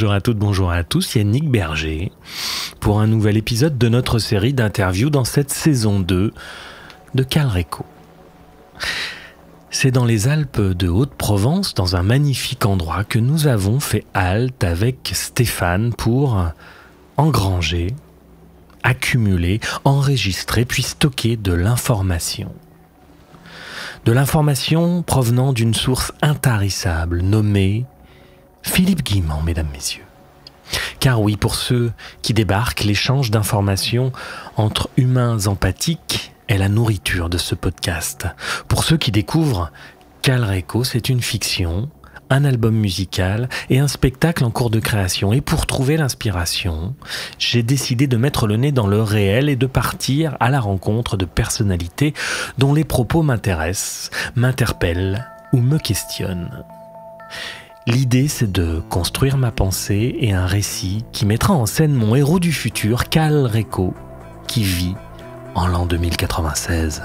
Bonjour à toutes, bonjour à tous, Yannick Berger pour un nouvel épisode de notre série d'interviews dans cette saison 2 de Calreco. C'est dans les Alpes de Haute-Provence, dans un magnifique endroit, que nous avons fait halte avec Stéphane pour engranger, accumuler, enregistrer, puis stocker de l'information. De l'information provenant d'une source intarissable nommée Philippe Guimand, mesdames, messieurs. Car oui, pour ceux qui débarquent, l'échange d'informations entre humains empathiques est la nourriture de ce podcast. Pour ceux qui découvrent, Calreco, c'est une fiction, un album musical et un spectacle en cours de création. Et pour trouver l'inspiration, j'ai décidé de mettre le nez dans le réel et de partir à la rencontre de personnalités dont les propos m'intéressent, m'interpellent ou me questionnent. L'idée, c'est de construire ma pensée et un récit qui mettra en scène mon héros du futur, Cal Reco, qui vit en l'an 2096.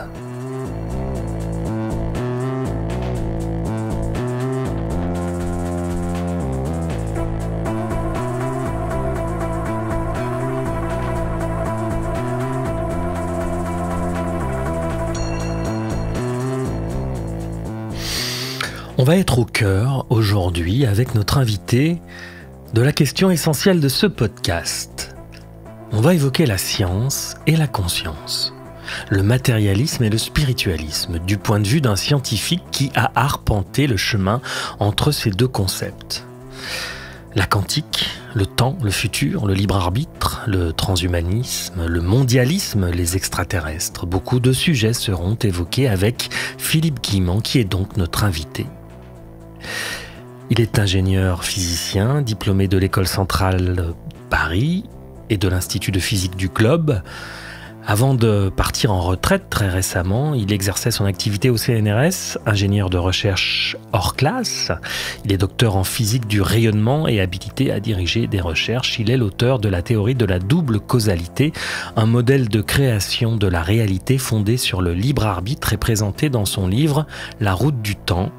Va être au cœur aujourd'hui avec notre invité de la question essentielle de ce podcast. On va évoquer la science et la conscience, le matérialisme et le spiritualisme du point de vue d'un scientifique qui a arpenté le chemin entre ces deux concepts. La quantique, le temps, le futur, le libre arbitre, le transhumanisme, le mondialisme, les extraterrestres. Beaucoup de sujets seront évoqués avec Philippe Guimand qui est donc notre invité. Il est ingénieur physicien, diplômé de l'école centrale Paris et de l'Institut de physique du Globe. Avant de partir en retraite très récemment, il exerçait son activité au CNRS, ingénieur de recherche hors classe. Il est docteur en physique du rayonnement et habilité à diriger des recherches. Il est l'auteur de la théorie de la double causalité, un modèle de création de la réalité fondé sur le libre arbitre et présenté dans son livre La route du temps,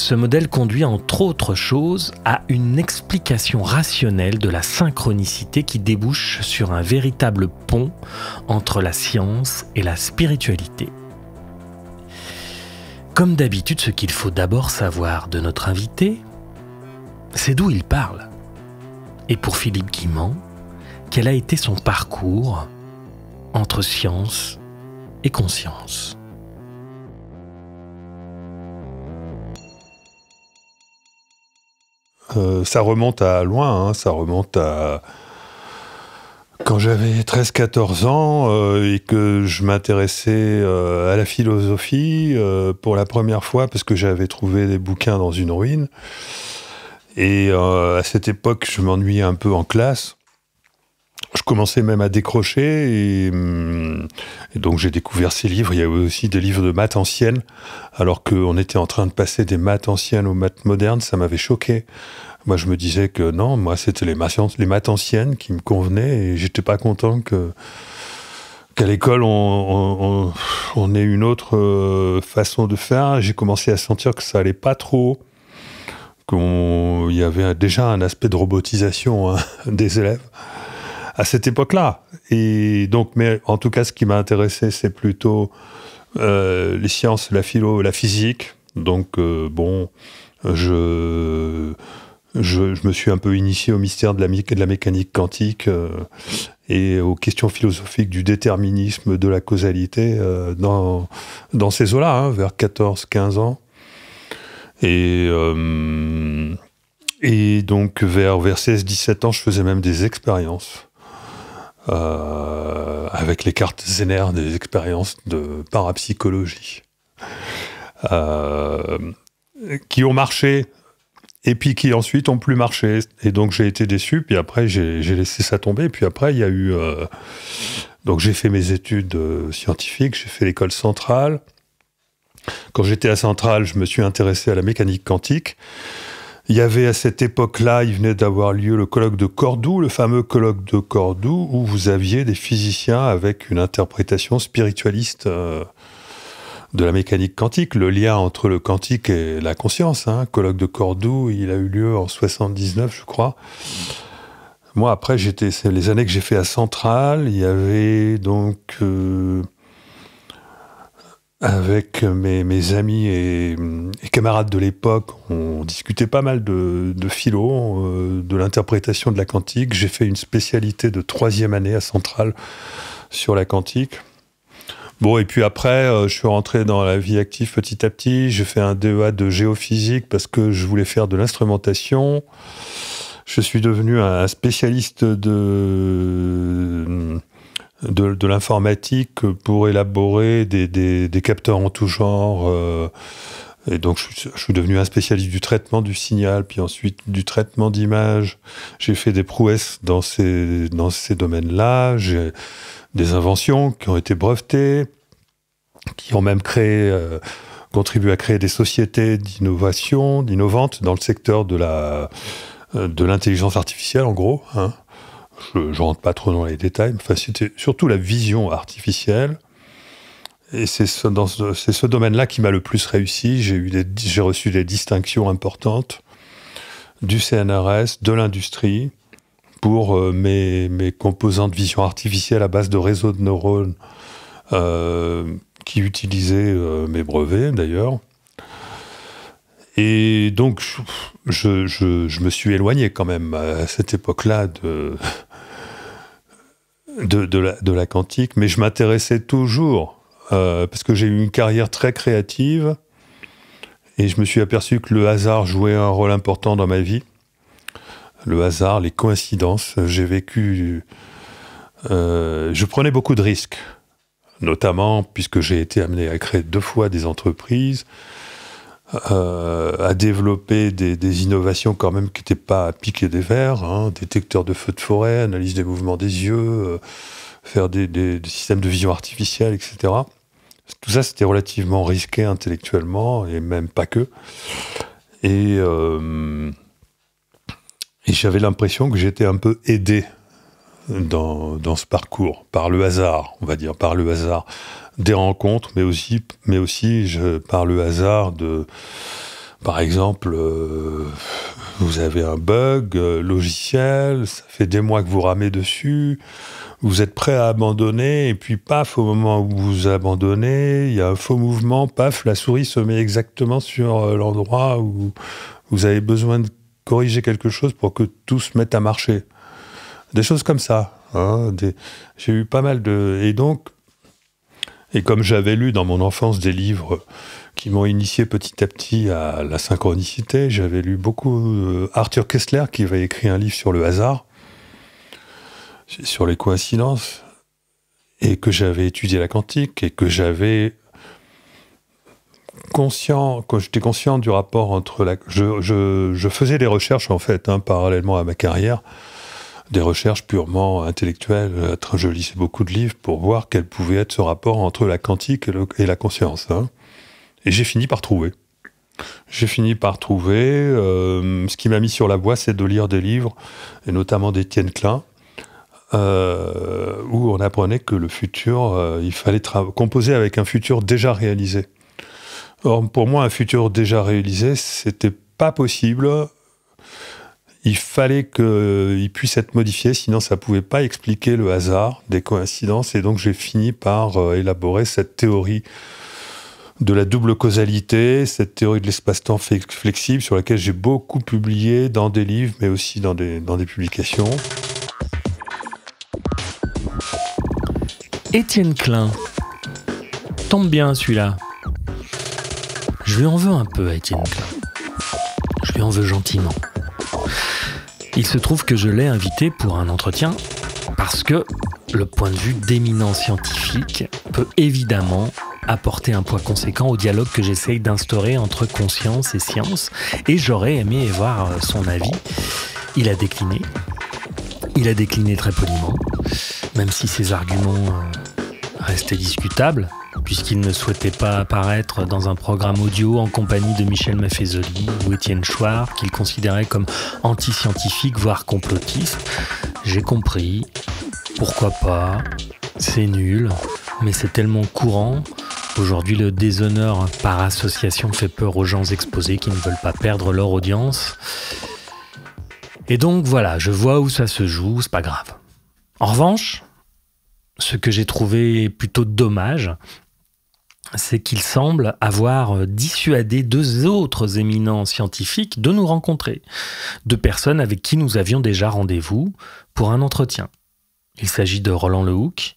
ce modèle conduit entre autres choses à une explication rationnelle de la synchronicité qui débouche sur un véritable pont entre la science et la spiritualité. Comme d'habitude, ce qu'il faut d'abord savoir de notre invité, c'est d'où il parle. Et pour Philippe Guimand, quel a été son parcours entre science et conscience? Euh, ça remonte à loin, hein, ça remonte à quand j'avais 13-14 ans euh, et que je m'intéressais euh, à la philosophie pour la première fois parce que j'avais trouvé des bouquins dans une ruine. Et à cette époque, je m'ennuyais un peu en classe. Je commençais même à décrocher et, hum, et donc j'ai découvert ces livres. Il y avait aussi des livres de maths anciennes, alors qu'on était en train de passer des maths anciennes aux maths modernes. Ça m'avait choqué. Moi, je me disais que non, moi, c'était les les maths anciennes qui me convenaient et j'étais pas content que qu'à l'école, on, ait une autre euh, façon de faire. J'ai commencé à sentir que ça allait pas trop, qu'il y avait déjà un aspect de robotisation hein, des élèves à cette époque-là. Et donc, mais en tout cas, ce qui m'a intéressé, c'est plutôt euh, les sciences, la philo, la physique. Donc, euh, bon, je, je, me suis un peu initié au mystère de la, mécanique quantique euh, et aux questions philosophiques du déterminisme, de la causalité dans, dans ces eaux-là, hein, vers 14-15 ans. Et, et donc, vers, vers 16-17 ans, je faisais même des expériences euh, avec les cartes Zener, des expériences de parapsychologie, euh, qui ont marché et puis qui ensuite ont plus marché. Et donc j'ai été déçu, puis après j'ai laissé ça tomber, puis après il y a eu... Euh, donc j'ai fait mes études scientifiques, j'ai fait l'école centrale. Quand j'étais à Centrale, je me suis intéressé à la mécanique quantique. Il y avait à cette époque-là, il venait d'avoir lieu le colloque de Cordoue, le fameux colloque de Cordoue, où vous aviez des physiciens avec une interprétation spiritualiste euh, de la mécanique quantique, le lien entre le quantique et la conscience. Hein. Colloque de Cordoue, il a eu lieu en 79, je crois. Moi, après, j'étais, les années que j'ai fait à Centrale, il y avait donc. euh, avec mes, amis et, camarades de l'époque, on discutait pas mal de, philo, euh, de l'interprétation de la quantique. J'ai fait une spécialité de troisième année à Centrale sur la quantique. Bon, et puis après, euh, je suis rentré dans la vie active petit à petit. J'ai fait un DEA de géophysique parce que je voulais faire de l'instrumentation. Je suis devenu un spécialiste de, de, l'informatique pour élaborer des, des, capteurs en tout genre. Euh, et donc, je, suis- devenu un spécialiste du traitement du signal, puis ensuite du traitement d'image. J'ai fait des prouesses dans ces, dans ces domaines-là. J'ai des inventions qui ont été brevetées, qui ont même créé, euh, contribué à créer des sociétés d'innovation, d'innovantes dans le secteur de euh, l'intelligence artificielle, en gros. Hein. Je ne rentre pas trop dans les détails, mais enfin, c'était surtout la vision artificielle. Et c'est ce, ce, domaine-là qui m'a le plus réussi. J'ai, reçu des distinctions importantes du CNRS, de l'industrie, pour euh, mes, mes composants de vision artificielle à base de réseaux de neurones euh, qui utilisaient euh, mes brevets, d'ailleurs. Et donc, je, je, je, me suis éloigné quand même à cette époque-là de, de, la quantique, mais je m'intéressais toujours, euh, parce que j'ai eu une carrière très créative, et je me suis aperçu que le hasard jouait un rôle important dans ma vie. Le hasard, les coïncidences. J'ai vécu. Euh, je prenais beaucoup de risques, notamment puisque j'ai été amené à créer deux fois des entreprises euh, à développer des, innovations quand même qui n'étaient pas à piquer des verres, hein, détecteurs de feux de forêt, analyse des mouvements des yeux, euh, faire des, systèmes de vision artificielle, etc. Tout ça, c'était relativement risqué intellectuellement, et même pas que. Et, euh, j'avais l'impression que j'étais un peu aidé dans ce parcours, par le hasard, on va dire, par le hasard des rencontres, mais aussi, mais aussi je, par le hasard de, par exemple, euh, vous avez un bug euh, logiciel, ça fait des mois que vous ramez dessus, vous êtes prêt à abandonner, et puis paf, au moment où vous abandonnez, il y a un faux mouvement, paf, la souris se met exactement sur euh, l'endroit où vous avez besoin de corriger quelque chose pour que tout se mette à marcher. Des choses comme ça. Hein. J'ai eu pas mal de... Et donc, et comme j'avais lu dans mon enfance des livres qui m'ont initié petit à petit à la synchronicité, j'avais lu beaucoup euh, Arthur Kessler qui avait écrit un livre sur le hasard, sur les coïncidences, et que j'avais étudié la quantique et que j'avais conscient, quand j'étais conscient du rapport entre la, je, je, je, faisais des recherches en fait, hein, parallèlement à ma carrière, des recherches purement intellectuelles. Je lisais beaucoup de livres pour voir quel pouvait être ce rapport entre la quantique et, la conscience. Hein. Et j'ai fini par trouver. J'ai fini par trouver. Euh, ce qui m'a mis sur la voie, c'est de lire des livres, et notamment d'Étienne Klein, euh, où on apprenait que le futur, euh, il fallait composer avec un futur déjà réalisé. Or, pour moi, un futur déjà réalisé, c'était pas possible il fallait qu'il puisse être modifié, sinon ça ne pouvait pas expliquer le hasard des coïncidences. Et donc j'ai fini par euh, élaborer cette théorie de la double causalité, cette théorie de l'espace-temps flexible sur laquelle j'ai beaucoup publié dans des livres, mais aussi dans des, dans des publications. Étienne Klein. Tombe bien celui-là. Je lui en veux un peu à Étienne Klein. Je lui en veux gentiment. Il se trouve que je l'ai invité pour un entretien parce que le point de vue d'éminent scientifique peut évidemment apporter un poids conséquent au dialogue que j'essaye d'instaurer entre conscience et science et j'aurais aimé voir son avis. Il a décliné. Il a décliné très poliment, même si ses arguments restaient discutables. Puisqu'il ne souhaitait pas apparaître dans un programme audio en compagnie de Michel Maffezoli ou Étienne Chouard, qu'il considérait comme anti-scientifique, voire complotiste. J'ai compris, pourquoi pas, c'est nul, mais c'est tellement courant. Aujourd'hui, le déshonneur par association fait peur aux gens exposés qui ne veulent pas perdre leur audience. Et donc voilà, je vois où ça se joue, c'est pas grave. En revanche, ce que j'ai trouvé plutôt dommage, c'est qu'il semble avoir dissuadé deux autres éminents scientifiques de nous rencontrer, deux personnes avec qui nous avions déjà rendez-vous pour un entretien. Il s'agit de Roland Lehoucq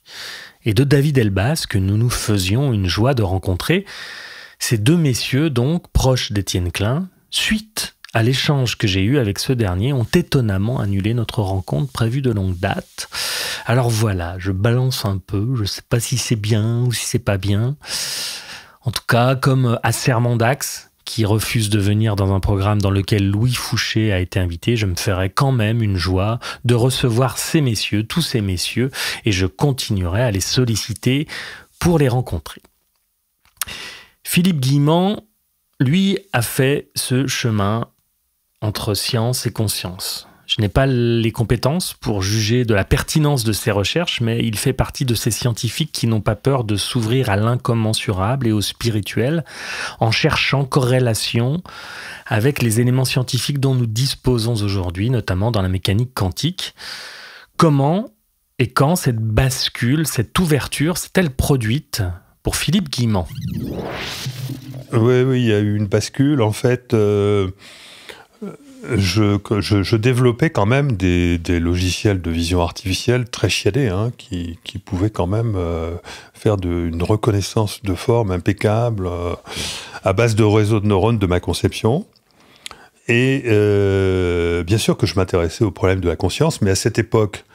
et de David Elbas que nous nous faisions une joie de rencontrer. Ces deux messieurs, donc proches d'Étienne Klein, suite à l'échange que j'ai eu avec ce dernier, ont étonnamment annulé notre rencontre prévue de longue date. Alors voilà, je balance un peu, je ne sais pas si c'est bien ou si c'est pas bien. En tout cas, comme Asserment d'Axe, qui refuse de venir dans un programme dans lequel Louis Fouché a été invité, je me ferai quand même une joie de recevoir ces messieurs, tous ces messieurs, et je continuerai à les solliciter pour les rencontrer. Philippe Guimand, lui, a fait ce chemin entre science et conscience. Je n'ai pas les compétences pour juger de la pertinence de ses recherches, mais il fait partie de ces scientifiques qui n'ont pas peur de s'ouvrir à l'incommensurable et au spirituel en cherchant corrélation avec les éléments scientifiques dont nous disposons aujourd'hui, notamment dans la mécanique quantique. Comment et quand cette bascule, cette ouverture s'est-elle produite pour Philippe Guimand Oui, oui, il y a eu une bascule. En fait, euh, je, développais quand même des, logiciels de vision artificielle très chiadés, hein, qui, pouvaient quand même euh, faire une reconnaissance de forme impeccable euh, à base de réseaux de neurones de ma conception. Et euh, bien sûr que je m'intéressais au problème de la conscience, mais à cette époque,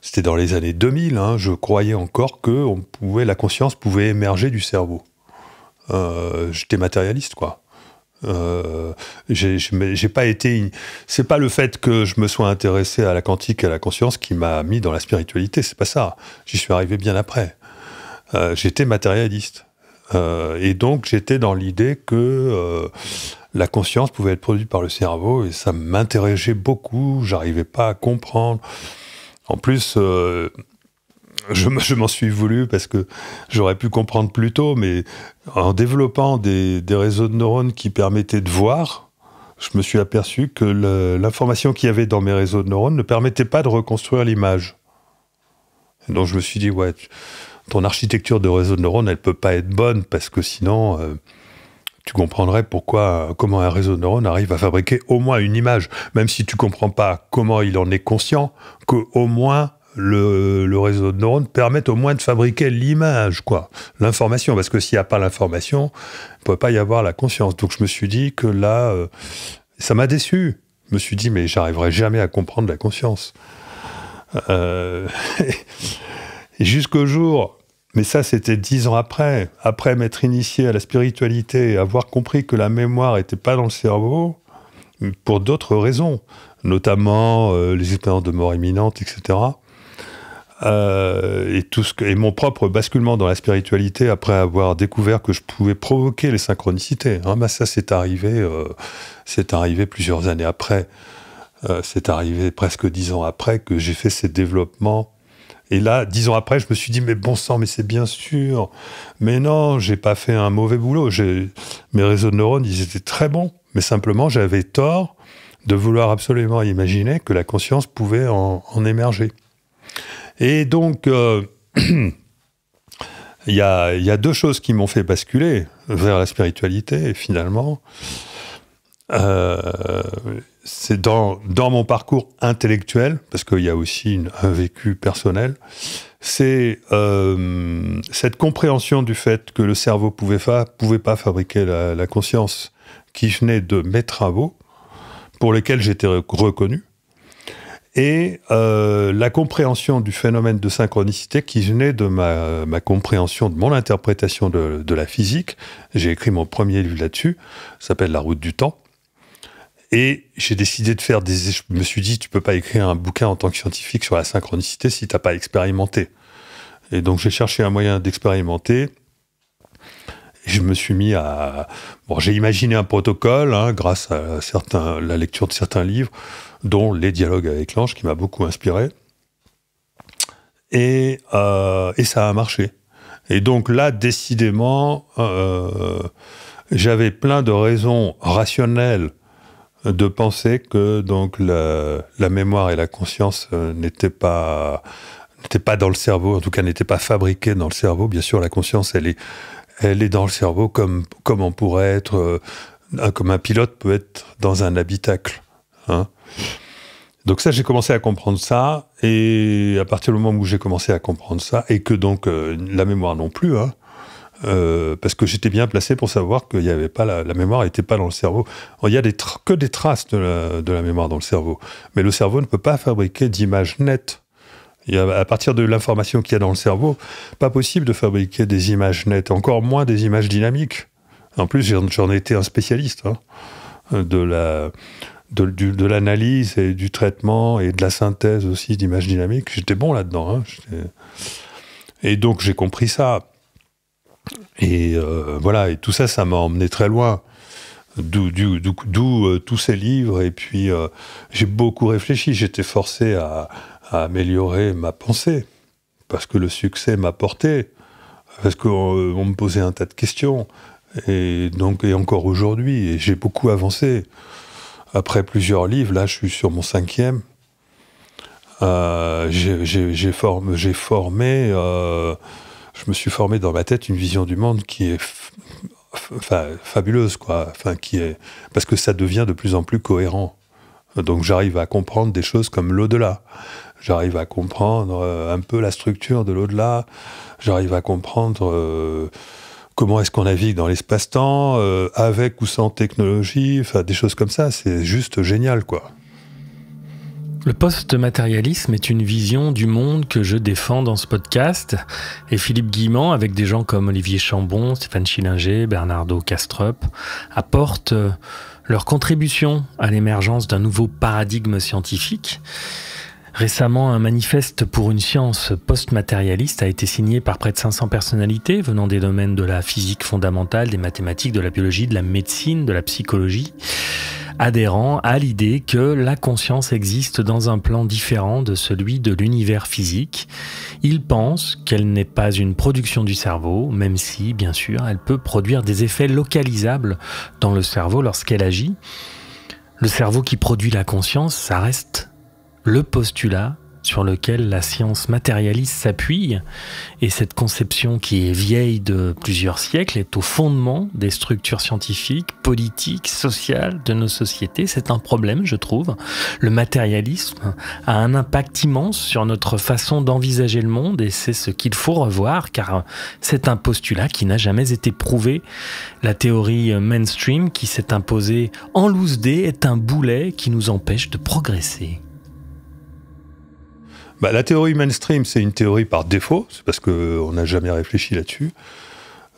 c'était dans les années 2000, hein, je croyais encore que la conscience pouvait émerger du cerveau. J'étais matérialiste, quoi. Euh, j'ai pas été. C'est pas le fait que je me sois intéressé à la quantique et à la conscience qui m'a mis dans la spiritualité. C'est pas ça. J'y suis arrivé bien après. Euh, j'étais matérialiste. Euh, et donc j'étais dans l'idée que la conscience pouvait être produite par le cerveau et ça m'intéressait beaucoup. J'arrivais pas à comprendre. En plus, je, m'en suis voulu parce que j'aurais pu comprendre plus tôt, mais en développant des, réseaux de neurones qui permettaient de voir, je me suis aperçu que l'information qu'il y avait dans mes réseaux de neurones ne permettait pas de reconstruire l'image. Donc je me suis dit, ouais, ton architecture de réseau de neurones, elle peut pas être bonne parce que sinon, euh, tu comprendrais pourquoi, comment un réseau de neurones arrive à fabriquer au moins une image, même si tu comprends pas comment il en est conscient, qu'au moins le, réseau de neurones permet au moins de fabriquer l'image, quoi, l'information. Parce que s'il n'y a pas l'information, il ne peut pas y avoir la conscience. Donc je me suis dit que là, euh, ça m'a déçu. Je me suis dit, mais j'arriverai jamais à comprendre la conscience. Euh, jusqu'au jour, mais ça c'était dix ans après, après m'être initié à la spiritualité avoir compris que la mémoire n'était pas dans le cerveau, pour d'autres raisons, notamment euh, les expériences de mort imminente, etc. Euh, et tout ce et mon propre basculement dans la spiritualité après avoir découvert que je pouvais provoquer les synchronicités. Hein, bah ça, c'est arrivé, euh, arrivé plusieurs années après. Euh, c'est arrivé presque dix ans après que j'ai fait ces développements. Et là, dix ans après, je me suis dit, mais bon sang, mais c'est bien sûr. Mais non, j'ai pas fait un mauvais boulot. Mes réseaux de neurones, ils étaient très bons. Mais simplement, j'avais tort de vouloir absolument imaginer que la conscience pouvait en émerger. Et donc, euh, il y, a, deux choses qui m'ont fait basculer vers la spiritualité, finalement. Euh, c'est dans, mon parcours intellectuel, parce qu'il y a aussi un vécu personnel, c'est euh, cette compréhension du fait que le cerveau pouvait, pouvait pas fabriquer la, la, conscience qui venait de mes travaux, pour lesquels j'étais reconnu, et euh, la compréhension du phénomène de synchronicité qui venait de ma, compréhension, de mon interprétation de, la physique. J'ai écrit mon premier livre là-dessus, s'appelle La route du temps. Et j'ai décidé de faire des... Je me suis dit, tu peux pas écrire un bouquin en tant que scientifique sur la synchronicité si tu n'as pas expérimenté. Et donc j'ai cherché un moyen d'expérimenter. Je me suis mis à. Bon, j'ai imaginé un protocole hein, grâce à certains, la lecture de certains livres, dont Les dialogues avec l'ange, qui m'a beaucoup inspiré. Et, euh, et, ça a marché. Et donc là, décidément, euh, j'avais plein de raisons rationnelles de penser que donc la, mémoire et la conscience euh, n'étaient pas n'étaient pas dans le cerveau, en tout cas n'étaient pas fabriquées dans le cerveau. Bien sûr, la conscience, elle est elle est dans le cerveau comme, comme on pourrait être, euh, comme un pilote peut être dans un habitacle. Hein. Donc ça, j'ai commencé à comprendre ça, et à partir du moment où j'ai commencé à comprendre ça, et que donc euh, la mémoire non plus, hein, euh, parce que j'étais bien placé pour savoir qu'il n'y avait pas la, mémoire n'était pas dans le cerveau. Il y a des que des traces de la, de la, mémoire dans le cerveau, mais le cerveau ne peut pas fabriquer d'images nettes à partir de l'information qu'il y a dans le cerveau, pas possible de fabriquer des images nettes, encore moins des images dynamiques. En plus, j'en ai été un spécialiste hein, de la de, l'analyse et du traitement et de la synthèse aussi d'images dynamiques. J'étais bon là-dedans. Hein, et donc j'ai compris ça. Et euh, voilà, et tout ça, ça m'a emmené très loin. D'où euh, tous ces livres. Et puis, euh, j'ai beaucoup réfléchi. J'étais forcé à, à améliorer ma pensée, parce que le succès m'a porté, parce qu'on me posait un tas de questions, et donc et encore aujourd'hui, j'ai beaucoup avancé. Après plusieurs livres, là je suis sur mon cinquième, euh, j'ai formé, formé euh, je me suis formé dans ma tête une vision du monde qui est fabuleuse, quoi. Enfin, qui est parce que ça devient de plus en plus cohérent. Donc j'arrive à comprendre des choses comme l'au-delà. J'arrive à comprendre euh, un peu la structure de l'au-delà. J'arrive à comprendre euh, comment est-ce qu'on navigue dans l'espace-temps, euh, avec ou sans technologie, enfin des choses comme ça. C'est juste génial, quoi. Le post-matérialisme est une vision du monde que je défends dans ce podcast. Et Philippe Guimand, avec des gens comme Olivier Chambon, Stéphane Schillinger, Bernardo Kastrup, apportent leur contribution à l'émergence d'un nouveau paradigme scientifique. Récemment, un manifeste pour une science post-matérialiste a été signé par près de 500 personnalités venant des domaines de la physique fondamentale, des mathématiques, de la biologie, de la médecine, de la psychologie, adhérant à l'idée que la conscience existe dans un plan différent de celui de l'univers physique. Ils pensent qu'elle n'est pas une production du cerveau, même si, bien sûr, elle peut produire des effets localisables dans le cerveau lorsqu'elle agit. Le cerveau qui produit la conscience, ça reste le postulat sur lequel la science matérialiste s'appuie, et cette conception qui est vieille de plusieurs siècles est au fondement des structures scientifiques, politiques, sociales de nos sociétés. C'est un problème, je trouve. Le matérialisme a un impact immense sur notre façon d'envisager le monde, et c'est ce qu'il faut revoir, car c'est un postulat qui n'a jamais été prouvé. La théorie mainstream qui s'est imposée en loose day est un boulet qui nous empêche de progresser. Bah, la théorie mainstream, c'est une théorie par défaut, c'est parce qu'on n'a jamais réfléchi là-dessus.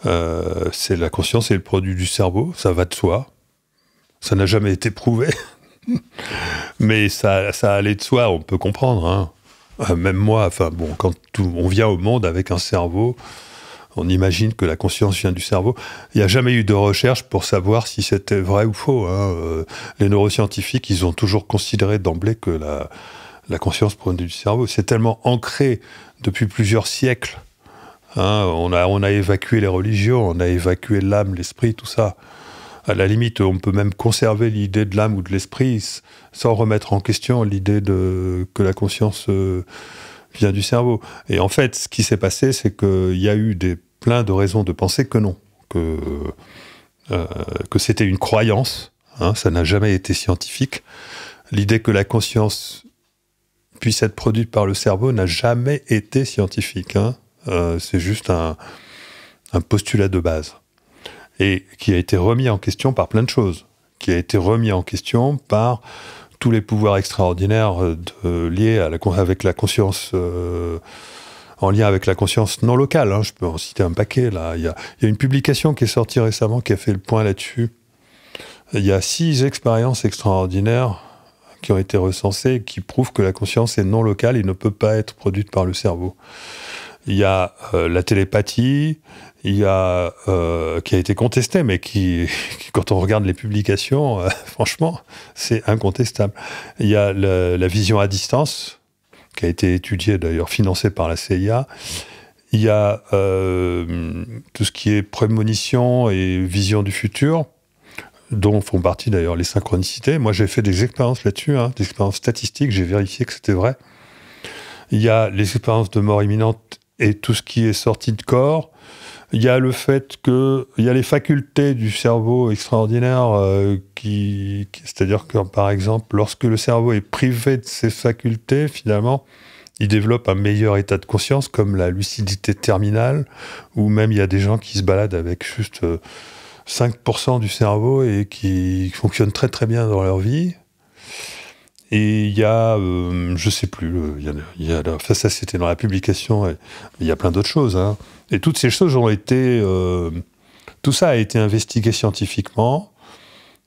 Euh, c'est la conscience et le produit du cerveau, ça va de soi. Ça n'a jamais été prouvé, mais ça, ça allait de soi, on peut comprendre. Hein. Euh, même moi, enfin bon, quand on vient au monde avec un cerveau, on imagine que la conscience vient du cerveau. Il n'y a jamais eu de recherche pour savoir si c'était vrai ou faux. Hein. Euh, les neuroscientifiques, ils ont toujours considéré d'emblée que la, la conscience produit du cerveau. C'est tellement ancré depuis plusieurs siècles. Hein. on, a, on a évacué les religions, on a évacué l'âme, l'esprit, tout ça. À la limite, on peut même conserver l'idée de l'âme ou de l'esprit sans remettre en question l'idée de que la conscience euh, vient du cerveau. Et en fait, ce qui s'est passé, c'est qu'il y a eu des, plein de raisons de penser que non, que, euh, que c'était une croyance. Hein, ça n'a jamais été scientifique. L'idée que la conscience puisse être produite par le cerveau n'a jamais été scientifique. Hein. Euh, c'est juste un, postulat de base. Et qui a été remis en question par plein de choses. Qui a été remis en question par tous les pouvoirs extraordinaires liés à la, avec la conscience. Euh, en lien avec la conscience non locale. Hein. Je peux en citer un paquet. Là. Il y a une publication qui est sortie récemment qui a fait le point là-dessus. Il y a six expériences extraordinaires qui ont été recensés qui prouvent que la conscience est non locale et ne peut pas être produite par le cerveau. Il y a euh, la télépathie, euh, qui a été contesté, mais qui, quand on regarde les publications, euh, franchement, c'est incontestable. Il y a la, vision à distance, qui a été étudiée d'ailleurs, financée par la CIA. Il y a tout ce qui est prémonition et vision du futur, dont font partie d'ailleurs les synchronicités. Moi, j'ai fait des expériences là-dessus, hein, des expériences statistiques, j'ai vérifié que c'était vrai. Il y a les expériences de mort imminente et tout ce qui est sorti de corps. Il y a le fait que il y a les facultés du cerveau extraordinaires euh, qui, c'est-à-dire que par exemple, lorsque le cerveau est privé de ses facultés, finalement, il développe un meilleur état de conscience, comme la lucidité terminale, ou même il y a des gens qui se baladent avec juste euh, 5% du cerveau et qui fonctionnent très très bien dans leur vie. Et il y a, euh, je sais plus, il y a, il y a enfin ça c'était dans la publication, il y a plein d'autres choses. Hein. Et toutes ces choses ont été, euh, tout ça a été investigué scientifiquement.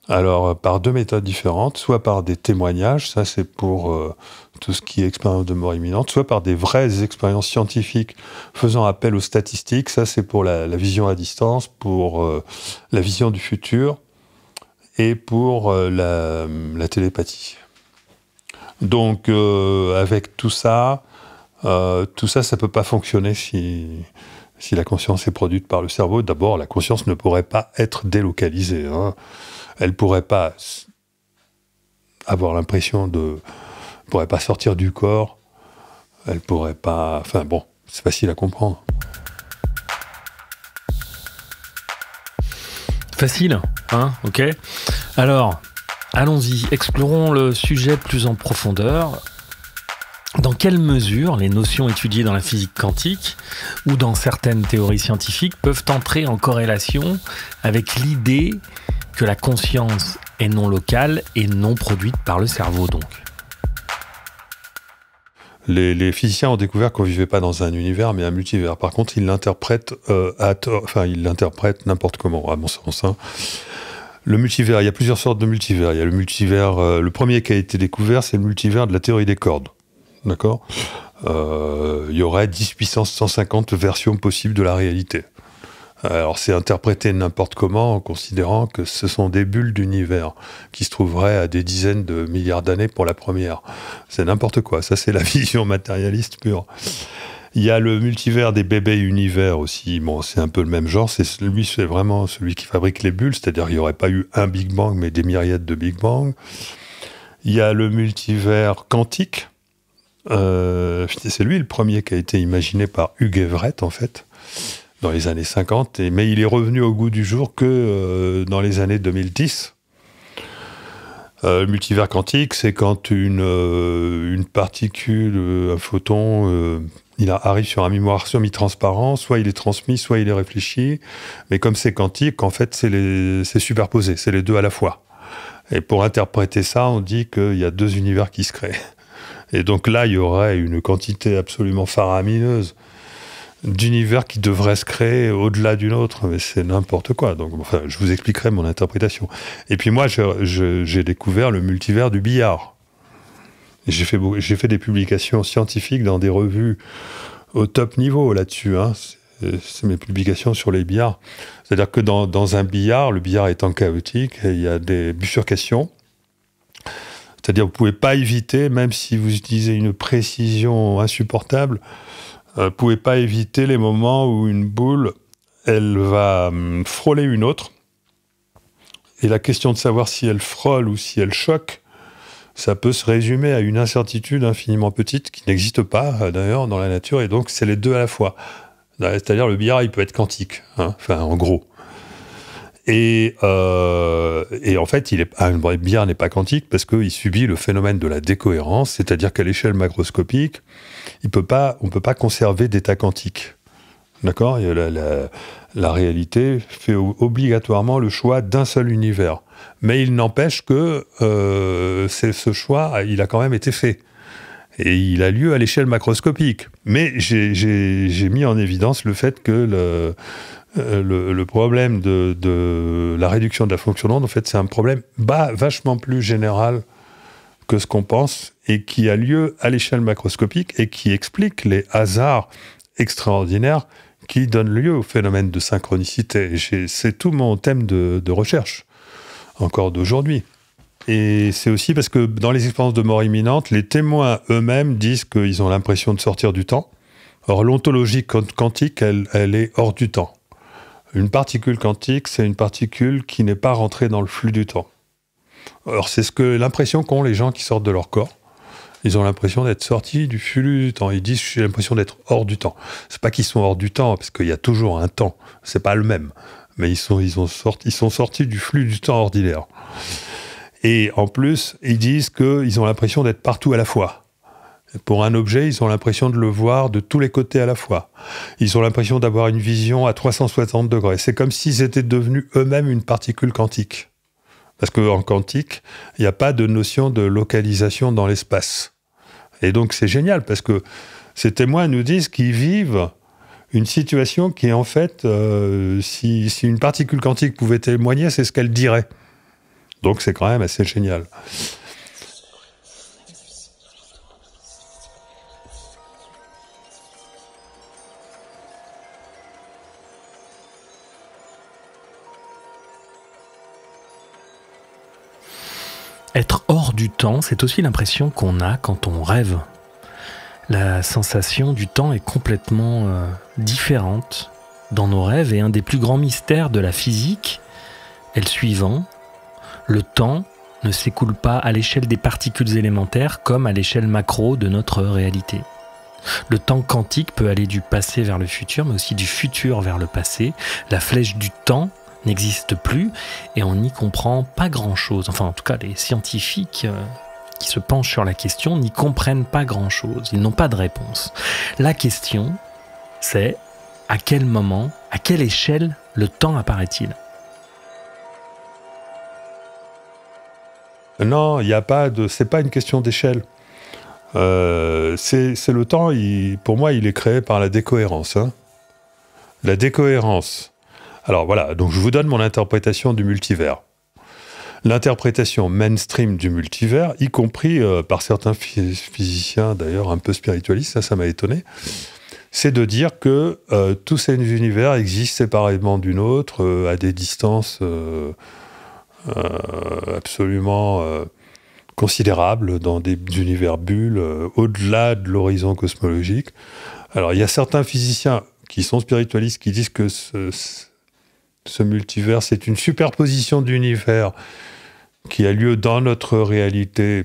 Alors par deux méthodes différentes, soit par des témoignages, ça c'est pour euh, tout ce qui est expérience de mort imminente, soit par des vraies expériences scientifiques faisant appel aux statistiques, ça c'est pour la, vision à distance, pour euh, la vision du futur et pour euh, la, télépathie. Donc euh, avec tout ça, tout ça, ça peut pas fonctionner si, si la conscience est produite par le cerveau. D'abord, la conscience ne pourrait pas être délocalisée. Hein. Elle pourrait pas avoir l'impression de pourrait pas sortir du corps, elle pourrait pas. Enfin bon, c'est facile à comprendre. Facile, hein, ok. Alors, allons-y, explorons le sujet plus en profondeur. Dans quelle mesure les notions étudiées dans la physique quantique ou dans certaines théories scientifiques peuvent entrer en corrélation avec l'idée que la conscience est non locale et non produite par le cerveau donc les, physiciens ont découvert qu'on vivait pas dans un univers, mais un multivers. Par contre, ils l'interprètent euh, à enfin, ils l'interprètent n'importe comment, à mon sens. Hein. Le multivers, il y a plusieurs sortes de multivers. Il y a le multivers, euh, le premier qui a été découvert, c'est le multivers de la théorie des cordes. D'accord? Euh, Il y aurait 10 puissance 150 versions possibles de la réalité. Alors c'est interprété n'importe comment en considérant que ce sont des bulles d'univers qui se trouveraient à des dizaines de milliards d'années pour la première. C'est n'importe quoi, ça c'est la vision matérialiste pure. Il y a le multivers des bébés univers aussi. Bon, c'est un peu le même genre. C'est c'est vraiment celui qui fabrique les bulles, c'est-à-dire qu'il n'y aurait pas eu un Big Bang, mais des myriades de Big Bang. Il y a le multivers quantique. Euh, c'est lui le premier qui a été imaginé par Hugh Everett, en fait dans les années 50, et, mais il est revenu au goût du jour que euh, dans les années 2010. Euh, le multivers quantique, c'est quand une, euh, une particule, un photon, il arrive sur un mémoire semi-transparent, soit il est transmis, soit il est réfléchi, mais comme c'est quantique, en fait, c'est superposé, c'est les deux à la fois. Et pour interpréter ça, on dit qu'il y a deux univers qui se créent. Et donc là, il y aurait une quantité absolument faramineuse d'univers qui devraient se créer au-delà d'une autre, mais c'est n'importe quoi. Donc, je vous expliquerai mon interprétation. Et puis moi, j'ai découvert le multivers du billard. J'ai fait, des publications scientifiques dans des revues au top niveau là-dessus. Hein. C'est mes publications sur les billards. C'est-à-dire que dans, dans, un billard, le billard étant chaotique, il y a des bifurcations. C'est-à-dire, vous ne pouvez pas éviter, même si vous utilisez une précision insupportable, euh, pouvez pas éviter les moments où une boule, elle va hum, frôler une autre. Et la question de savoir si elle frôle ou si elle choque, ça peut se résumer à une incertitude infiniment petite qui n'existe pas euh, d'ailleurs dans la nature. Et donc, c'est les deux à la fois. C'est-à-dire, le billard, il peut être quantique. Hein, enfin, en gros. Et, euh, et, en fait, il est, un billard n'est pas quantique parce qu'il subit le phénomène de la décohérence, c'est-à-dire qu'à l'échelle macroscopique, on ne peut pas conserver d'état quantique. D'accord? La, réalité fait obligatoirement le choix d'un seul univers. Mais il n'empêche que euh, ce choix, il a quand même été fait. Et il a lieu à l'échelle macroscopique. Mais j'ai mis en évidence le fait que le, euh, le, problème de, la réduction de la fonction d'onde, en fait, c'est un problème vachement plus général que ce qu'on pense et qui a lieu à l'échelle macroscopique et qui explique les hasards extraordinaires qui donnent lieu au phénomène de synchronicité. C'est tout mon thème de, recherche, encore d'aujourd'hui. Et c'est aussi parce que dans les expériences de mort imminente, les témoins eux-mêmes disent qu'ils ont l'impression de sortir du temps. Or, l'ontologie quantique, elle est hors du temps. Une particule quantique, c'est une particule qui n'est pas rentrée dans le flux du temps. Or, c'est ce que l'impression qu'ont les gens qui sortent de leur corps. Ils ont l'impression d'être sortis du flux du temps. Ils disent j'ai l'impression d'être hors du temps. C'est pas qu'ils sont hors du temps parce qu'il y a toujours un temps. C'est pas le même, mais ils sont ils sont sortis du flux du temps ordinaire. Et en plus, ils disent qu'ils ont l'impression d'être partout à la fois. Pour un objet, ils ont l'impression de le voir de tous les côtés à la fois. Ils ont l'impression d'avoir une vision à 360 degrés. C'est comme s'ils étaient devenus eux-mêmes une particule quantique. Parce qu'en quantique, il n'y a pas de notion de localisation dans l'espace. Et donc c'est génial parce que ces témoins nous disent qu'ils vivent une situation qui en fait, euh, si une particule quantique pouvait témoigner, c'est ce qu'elle dirait. Donc c'est quand même assez génial. Être hors du temps, c'est aussi l'impression qu'on a quand on rêve. La sensation du temps est complètement euh, différente dans nos rêves et un des plus grands mystères de la physique est le suivant. Le temps ne s'écoule pas à l'échelle des particules élémentaires comme à l'échelle macro de notre réalité. Le temps quantique peut aller du passé vers le futur, mais aussi du futur vers le passé. La flèche du temps n'existe plus et on n'y comprend pas grand-chose. Enfin, en tout cas, les scientifiques euh, qui se penchent sur la question n'y comprennent pas grand-chose. Ils n'ont pas de réponse. La question, c'est à quel moment, à quelle échelle le temps apparaît-il? Non, il n'y a pas de. C'est pas une question d'échelle. Euh, c'est le temps. pour moi, il est créé par la décohérence. Hein. La décohérence alors voilà, donc je vous donne mon interprétation du multivers. L'interprétation mainstream du multivers, y compris euh, par certains physiciens d'ailleurs un peu spiritualistes, ça ça m'a étonné, c'est de dire que euh, tous ces univers existent séparément d'une autre, euh, à des distances absolument considérables, dans des univers bulles, au-delà de l'horizon cosmologique. Alors il y a certains physiciens qui sont spiritualistes qui disent que ce, ce multivers, c'est une superposition d'univers qui a lieu dans notre réalité,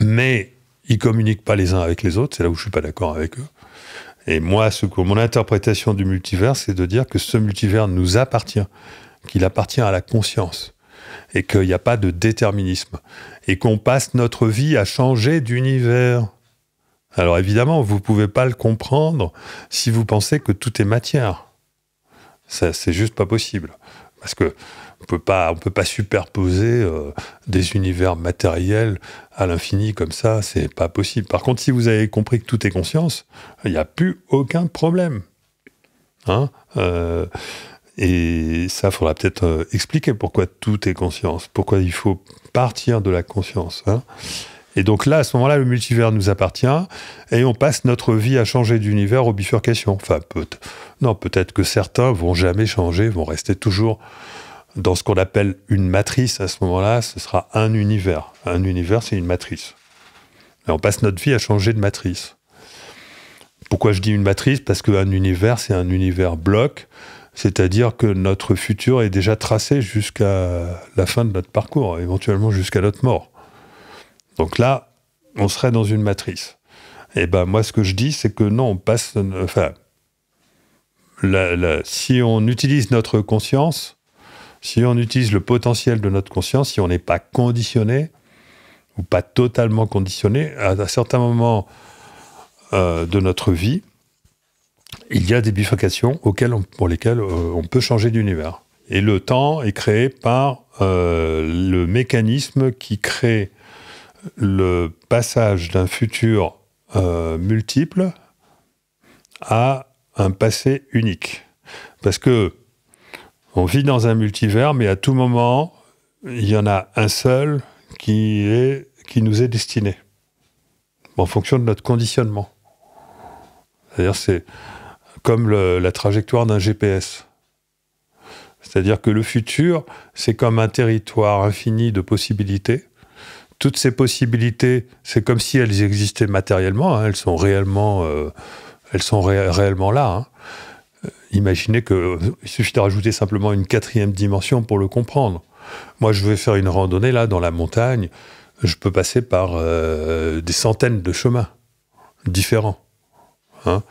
mais ils communiquent pas les uns avec les autres. C'est là où je suis pas d'accord avec eux. Et moi, mon interprétation du multivers, c'est de dire que ce multivers nous appartient, qu'il appartient à la conscience, et qu'il n'y a pas de déterminisme, et qu'on passe notre vie à changer d'univers. Alors évidemment, vous ne pouvez pas le comprendre si vous pensez que tout est matière c'est juste pas possible. Parce que on peut pas, on peut pas superposer euh, des univers matériels à l'infini comme ça, c'est pas possible. Par contre, si vous avez compris que tout est conscience, il n'y a plus aucun problème. Hein euh, et ça, faudra peut-être euh, expliquer pourquoi tout est conscience, pourquoi il faut partir de la conscience. Hein et donc là, à ce moment-là, le multivers nous appartient et on passe notre vie à changer d'univers aux bifurcations. Enfin, peut non, peut-être que certains vont jamais changer, vont rester toujours dans ce qu'on appelle une matrice. À ce moment-là, ce sera un univers. Un univers, c'est une matrice. Et on passe notre vie à changer de matrice. Pourquoi je dis une matrice? Parce qu'un univers, c'est un univers bloc, c'est-à-dire que notre futur est déjà tracé jusqu'à la fin de notre parcours, éventuellement jusqu'à notre mort. Donc là, on serait dans une matrice. Et ben moi, ce que je dis, c'est que non, on passe. Enfin, si on utilise notre conscience, si on utilise le potentiel de notre conscience, si on n'est pas conditionné ou pas totalement conditionné, à, certains moments euh, de notre vie, il y a des bifurcations pour lesquelles euh, on peut changer d'univers. Et le temps est créé par euh, le mécanisme qui crée le passage d'un futur euh, multiple à un passé unique. Parce que on vit dans un multivers, mais à tout moment, il y en a un seul qui, nous est destiné, en fonction de notre conditionnement. C'est-à-dire c'est comme la trajectoire d'un GPS. C'est-à-dire que le futur, c'est comme un territoire infini de possibilités. Toutes ces possibilités, c'est comme si elles existaient matériellement, hein, elles sont réellement, euh, là. hein. Euh, Imaginez qu'il suffit de rajouter simplement une quatrième dimension pour le comprendre. Moi, je vais faire une randonnée là dans la montagne. Je peux passer par euh, des centaines de chemins différents. hein.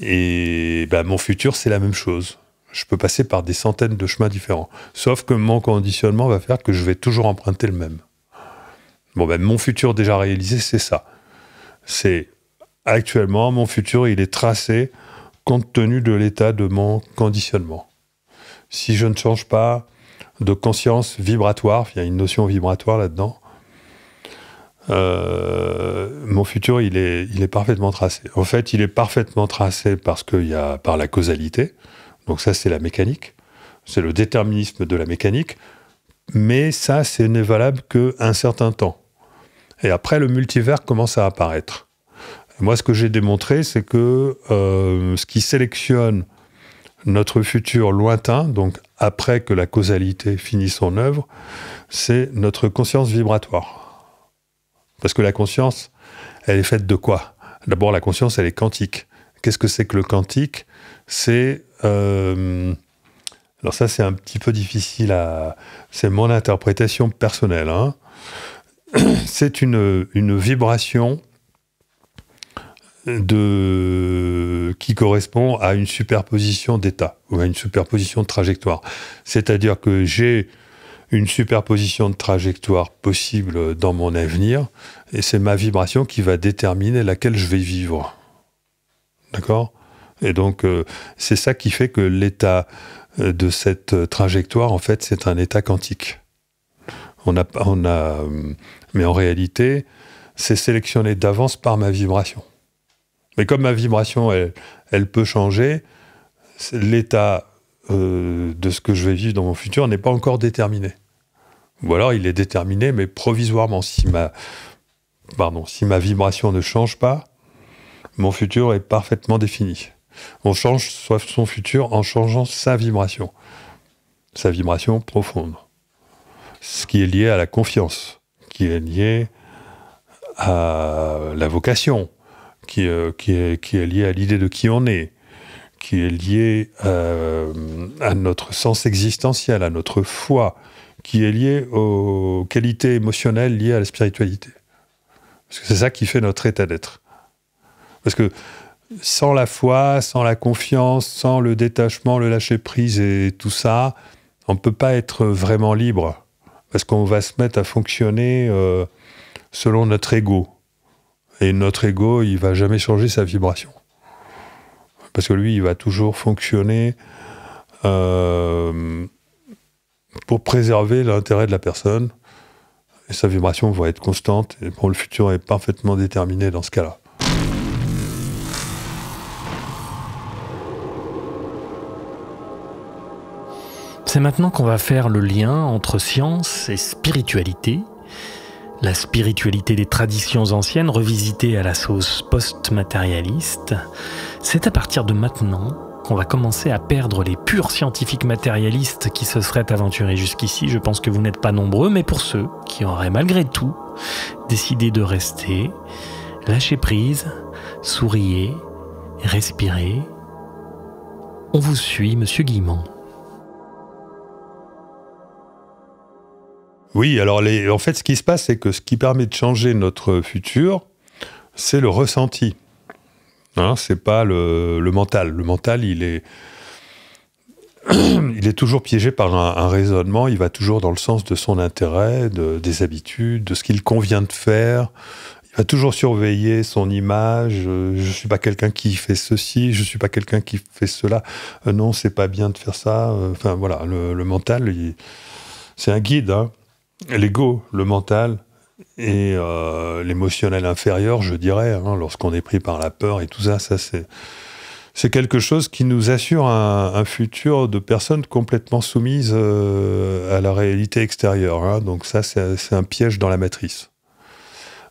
Et ben, mon futur, c'est la même chose. Je peux passer par des centaines de chemins différents. Sauf que mon conditionnement va faire que je vais toujours emprunter le même. Ben, mon futur déjà réalisé, c'est ça. C'est actuellement, mon futur, il est tracé compte tenu de l'état de mon conditionnement. Si je ne change pas de conscience vibratoire, il y a une notion vibratoire là-dedans, euh, mon futur, il est, il est parfaitement tracé. En fait, il est parfaitement tracé parce qu'il y a par la causalité. Donc ça, c'est la mécanique. C'est le déterminisme de la mécanique. Mais ça, ce n'est valable qu'un certain temps. Et après, le multivers commence à apparaître. Moi, ce que j'ai démontré, c'est que euh, ce qui sélectionne notre futur lointain, donc après que la causalité finit son œuvre, c'est notre conscience vibratoire. Parce que la conscience, elle est faite de quoi? D'abord, la conscience, elle est quantique. Qu'est-ce que c'est que le quantique? C'est... euh, alors ça, c'est un petit peu difficile à... C'est mon interprétation personnelle. hein. C'est une, une vibration de, qui correspond à une superposition d'états ou à une superposition de trajectoire. C'est-à-dire que j'ai une superposition de trajectoire possible dans mon avenir, et c'est ma vibration qui va déterminer laquelle je vais vivre. D'accord? Et donc, euh, c'est ça qui fait que l'état de cette euh, trajectoire, en fait, c'est un état quantique. On a, on a, euh, mais en réalité, c'est sélectionné d'avance par ma vibration. Mais comme ma vibration, elle, elle peut changer, l'état euh, de ce que je vais vivre dans mon futur n'est pas encore déterminé. Ou alors il est déterminé, mais provisoirement. Si ma, pardon, si ma vibration ne change pas, mon futur est parfaitement défini. On change son futur en changeant sa vibration, sa vibration profonde. Ce qui est lié à la confiance, qui est lié à la vocation, qui, euh, est lié à l'idée de qui on est, qui est lié euh, à notre sens existentiel, à notre foi, qui est lié aux qualités émotionnelles liées à la spiritualité. Parce que c'est ça qui fait notre état d'être. Parce que sans la foi, sans la confiance, sans le détachement, le lâcher-prise et tout ça, on ne peut pas être vraiment libre. Parce qu'on va se mettre à fonctionner euh, selon notre ego. Et notre ego, il va jamais changer sa vibration. Parce que lui, il va toujours fonctionner euh, pour préserver l'intérêt de la personne. Et sa vibration va être constante. Et pour le futur est parfaitement déterminé dans ce cas-là. C'est maintenant qu'on va faire le lien entre science et spiritualité. La spiritualité des traditions anciennes revisitée à la sauce post-matérialiste. C'est à partir de maintenant qu'on va commencer à perdre les purs scientifiques matérialistes qui se seraient aventurés jusqu'ici. Je pense que vous n'êtes pas nombreux, mais pour ceux qui auraient malgré tout décidé de rester, lâchez prise, souriez, respirez. On vous suit, monsieur Guimont. Oui, alors en fait, ce qui se passe, c'est que ce qui permet de changer notre futur, c'est le ressenti. Hein, c'est pas le, mental. Le mental, il est, il est toujours piégé par un, raisonnement. Il va toujours dans le sens de son intérêt, de- des habitudes, de ce qu'il convient de faire. Il va toujours surveiller son image. Euh, je suis pas quelqu'un qui fait ceci. Je suis pas quelqu'un qui fait cela. Euh, non, c'est pas bien de faire ça. Euh, Enfin voilà, le, mental, c'est un guide. hein l'ego, le mental et euh, l'émotionnel inférieur, je dirais, hein, lorsqu'on est pris par la peur et tout ça, ça c'est c'est quelque chose qui nous assure un, futur de personnes complètement soumises euh, à la réalité extérieure. hein. Donc ça, c'est un piège dans la matrice.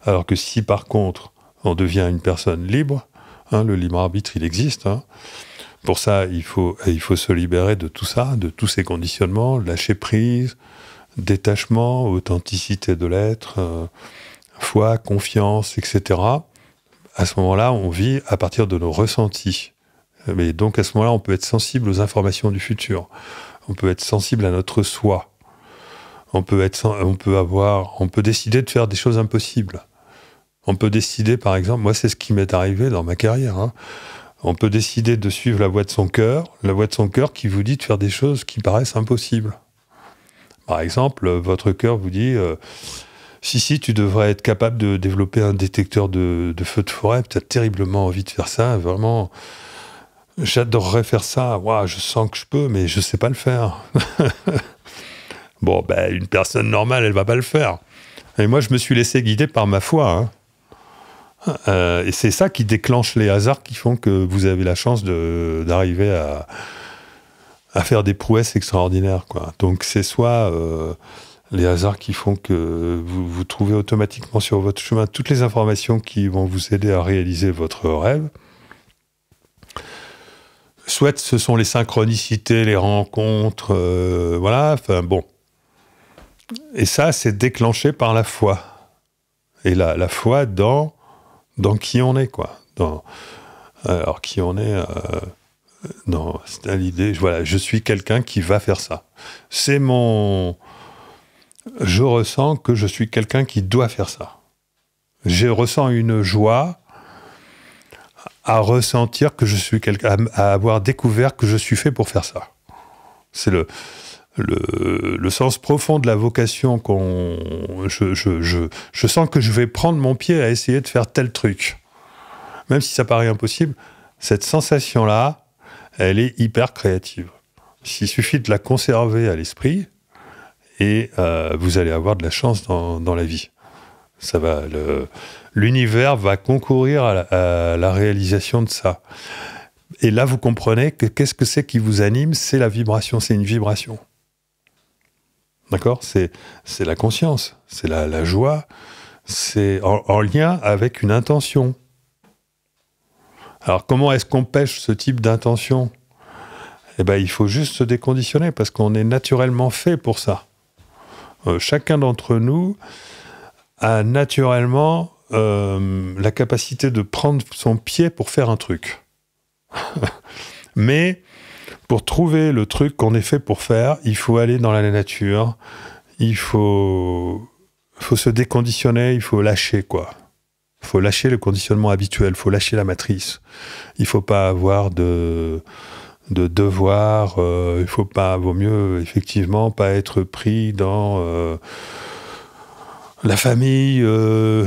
Alors que si par contre on devient une personne libre, Hein, le libre arbitre, il existe. Pour ça, il faut, il faut se libérer de tout ça, de tous ces conditionnements, lâcher prise, détachement, authenticité de l'être, euh, foi, confiance, etc. À ce moment-là, on vit à partir de nos ressentis. Mais donc à ce moment-là, on peut être sensible aux informations du futur. On peut être sensible à notre soi. On peut être, on peut avoir, on peut décider de faire des choses impossibles. On peut décider, par exemple, moi c'est ce qui m'est arrivé dans ma carrière. hein. On peut décider de suivre la voie de son cœur, la voie de son cœur qui vous dit de faire des choses qui paraissent impossibles. Par exemple, euh, votre cœur vous dit euh, si, si, tu devrais être capable de développer un détecteur de, de feu de forêt, tu as terriblement envie de faire ça, vraiment. J'adorerais faire ça, Ouah, je sens que je peux, mais je sais pas le faire. bon, ben, une personne normale, elle va pas le faire. Et moi, je me suis laissé guider par ma foi. hein. Euh, et c'est ça qui déclenche les hasards qui font que vous avez la chance d'arriver à, à faire des prouesses extraordinaires. Quoi. Donc c'est soit euh, les hasards qui font que vous, trouvez automatiquement sur votre chemin toutes les informations qui vont vous aider à réaliser votre rêve. Soit ce sont les synchronicités, les rencontres, euh, voilà, enfin bon. Et ça, c'est déclenché par la foi. Et la, la foi dans, dans qui on est, quoi. Alors, qui on est, euh, non, c'est l'idée, voilà, je suis quelqu'un qui va faire ça. C'est mon. Je ressens que je suis quelqu'un qui doit faire ça. Je ressens une joie à ressentir que je suis quelqu'un, à avoir découvert que je suis fait pour faire ça. C'est le, le, le sens profond de la vocation qu'on. Je, je, je, je sens que je vais prendre mon pied à essayer de faire tel truc. Même si ça paraît impossible, cette sensation-là, elle est hyper créative. Il suffit de la conserver à l'esprit et euh, vous allez avoir de la chance dans, dans la vie. Ça va, l'univers va concourir à la, réalisation de ça. Et là, vous comprenez que qu'est-ce que c'est qui vous anime C'est la vibration, c'est une vibration. D'accord? C'est la conscience, c'est la, la joie, c'est en lien avec une intention. Alors, comment est-ce qu'on pêche ce type d'intention? Eh bien, il faut juste se déconditionner parce qu'on est naturellement fait pour ça. Euh, chacun d'entre nous a naturellement euh, la capacité de prendre son pied pour faire un truc. Mais pour trouver le truc qu'on est fait pour faire, il faut aller dans la nature, il faut, faut se déconditionner, il faut lâcher quoi. Faut lâcher le conditionnement habituel, faut lâcher la matrice. Il faut pas avoir de, de devoir, euh, il faut pas, vaut mieux effectivement pas être pris dans euh, la famille, euh,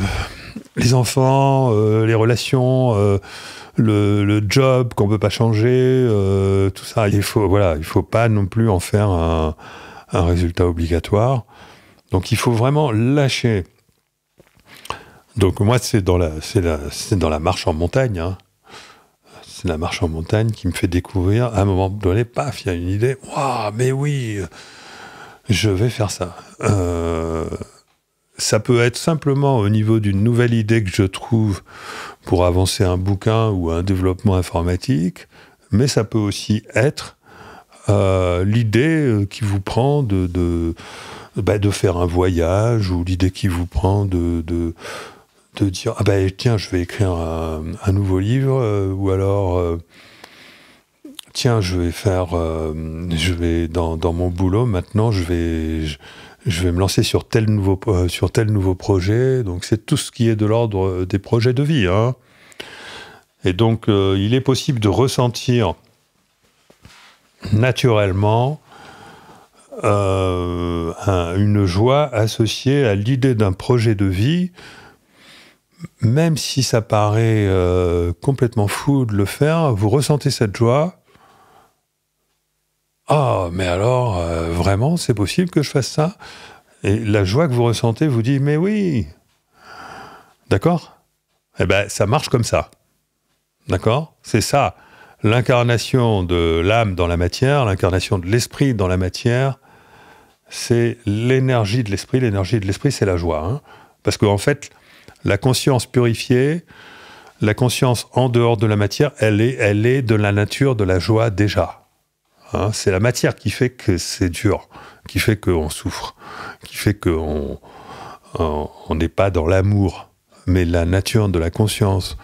les enfants, euh, les relations, le, le job qu'on peut pas changer, tout ça. Il faut, voilà, il faut pas non plus en faire un, un résultat obligatoire. Donc il faut vraiment lâcher. Donc moi, c'est dans la, la, dans la marche en montagne. hein. C'est la marche en montagne qui me fait découvrir, à un moment donné, paf, il y a une idée. Waouh, mais oui, je vais faire ça. Euh, ça peut être simplement au niveau d'une nouvelle idée que je trouve pour avancer un bouquin ou un développement informatique, mais ça peut aussi être euh, l'idée euh, qui vous prend de, de, bah, de faire un voyage ou l'idée qui vous prend de, de dire ah ben tiens je vais écrire un, nouveau livre euh, ou alors euh, tiens je vais faire euh, je vais dans, dans mon boulot maintenant je vais je, vais me lancer sur tel nouveau sur tel nouveau projet donc c'est tout ce qui est de l'ordre des projets de vie hein. et donc il est possible de ressentir naturellement un- une joie associée à l'idée d'un projet de vie, même si ça paraît euh, complètement fou de le faire, vous ressentez cette joie. Ah, mais alors, euh, vraiment, c'est possible que je fasse ça? Et la joie que vous ressentez vous dit, mais oui D'accord? Eh bien, ça marche comme ça. D'accord? C'est ça l'incarnation de l'âme dans la matière, l'incarnation de l'esprit dans la matière, c'est l'énergie de l'esprit. L'énergie de l'esprit, c'est la joie. hein. Parce qu'en fait, la conscience purifiée la conscience en dehors de la matière, elle est, elle est de la nature de la joie déjà. Hein, c'est la matière qui fait que c'est dur, qui fait qu'on souffre, qui fait qu'on on n'est pas dans l'amour. Mais la nature de la conscience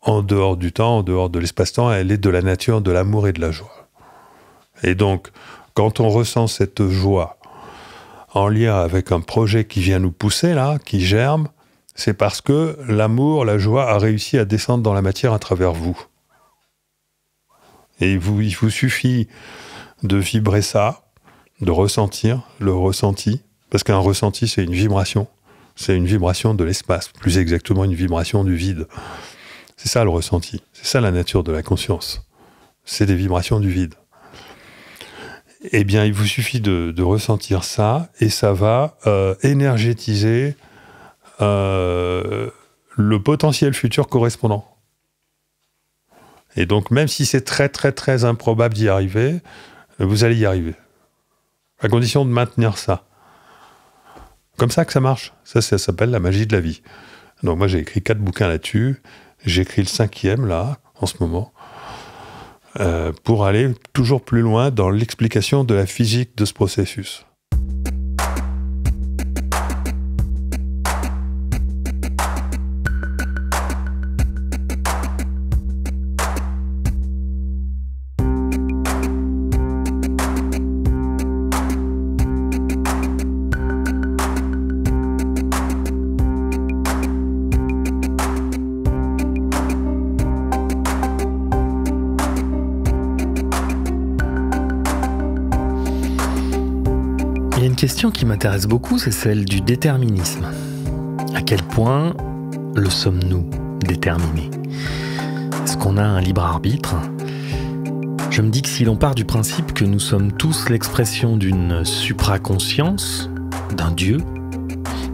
en dehors du temps, en dehors de l'espace-temps, elle est de la nature de l'amour et de la joie. Et donc, quand on ressent cette joie en lien avec un projet qui vient nous pousser, là, qui germe, c'est parce que l'amour, la joie a réussi à descendre dans la matière à travers vous. Et vous, il vous suffit de vibrer ça, de ressentir le ressenti, parce qu'un ressenti, c'est une vibration. C'est une vibration de l'espace, plus exactement une vibration du vide. C'est ça le ressenti. C'est ça la nature de la conscience. C'est des vibrations du vide. Eh bien, il vous suffit de, ressentir ça et ça va euh, énergétiser euh, le potentiel futur correspondant. Et donc, même si c'est très, très, très improbable d'y arriver, vous allez y arriver. À condition de maintenir ça. Comme ça que ça marche. Ça, ça s'appelle la magie de la vie. Donc, moi, j'ai écrit quatre bouquins là-dessus. J'écris le cinquième, là, en ce moment. Euh, pour aller toujours plus loin dans l'explication de la physique de ce processus. Question qui m'intéresse beaucoup, c'est celle du déterminisme. À quel point le sommes-nous déterminés? Est-ce qu'on a un libre arbitre? Je me dis que si l'on part du principe que nous sommes tous l'expression d'une supraconscience, d'un Dieu,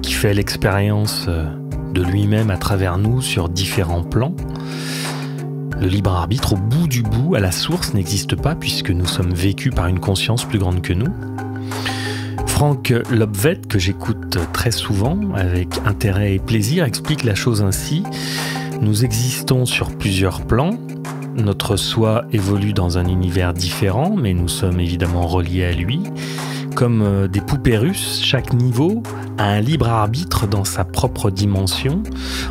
qui fait l'expérience de lui-même à travers nous sur différents plans, le libre arbitre au bout du bout, à la source, n'existe pas puisque nous sommes vécus par une conscience plus grande que nous. Franck Lobvet, que j'écoute très souvent avec intérêt et plaisir, explique la chose ainsi. Nous existons sur plusieurs plans. Notre soi évolue dans un univers différent, mais nous sommes évidemment reliés à lui. Comme euh, des poupées russes, chaque niveau a un libre arbitre dans sa propre dimension.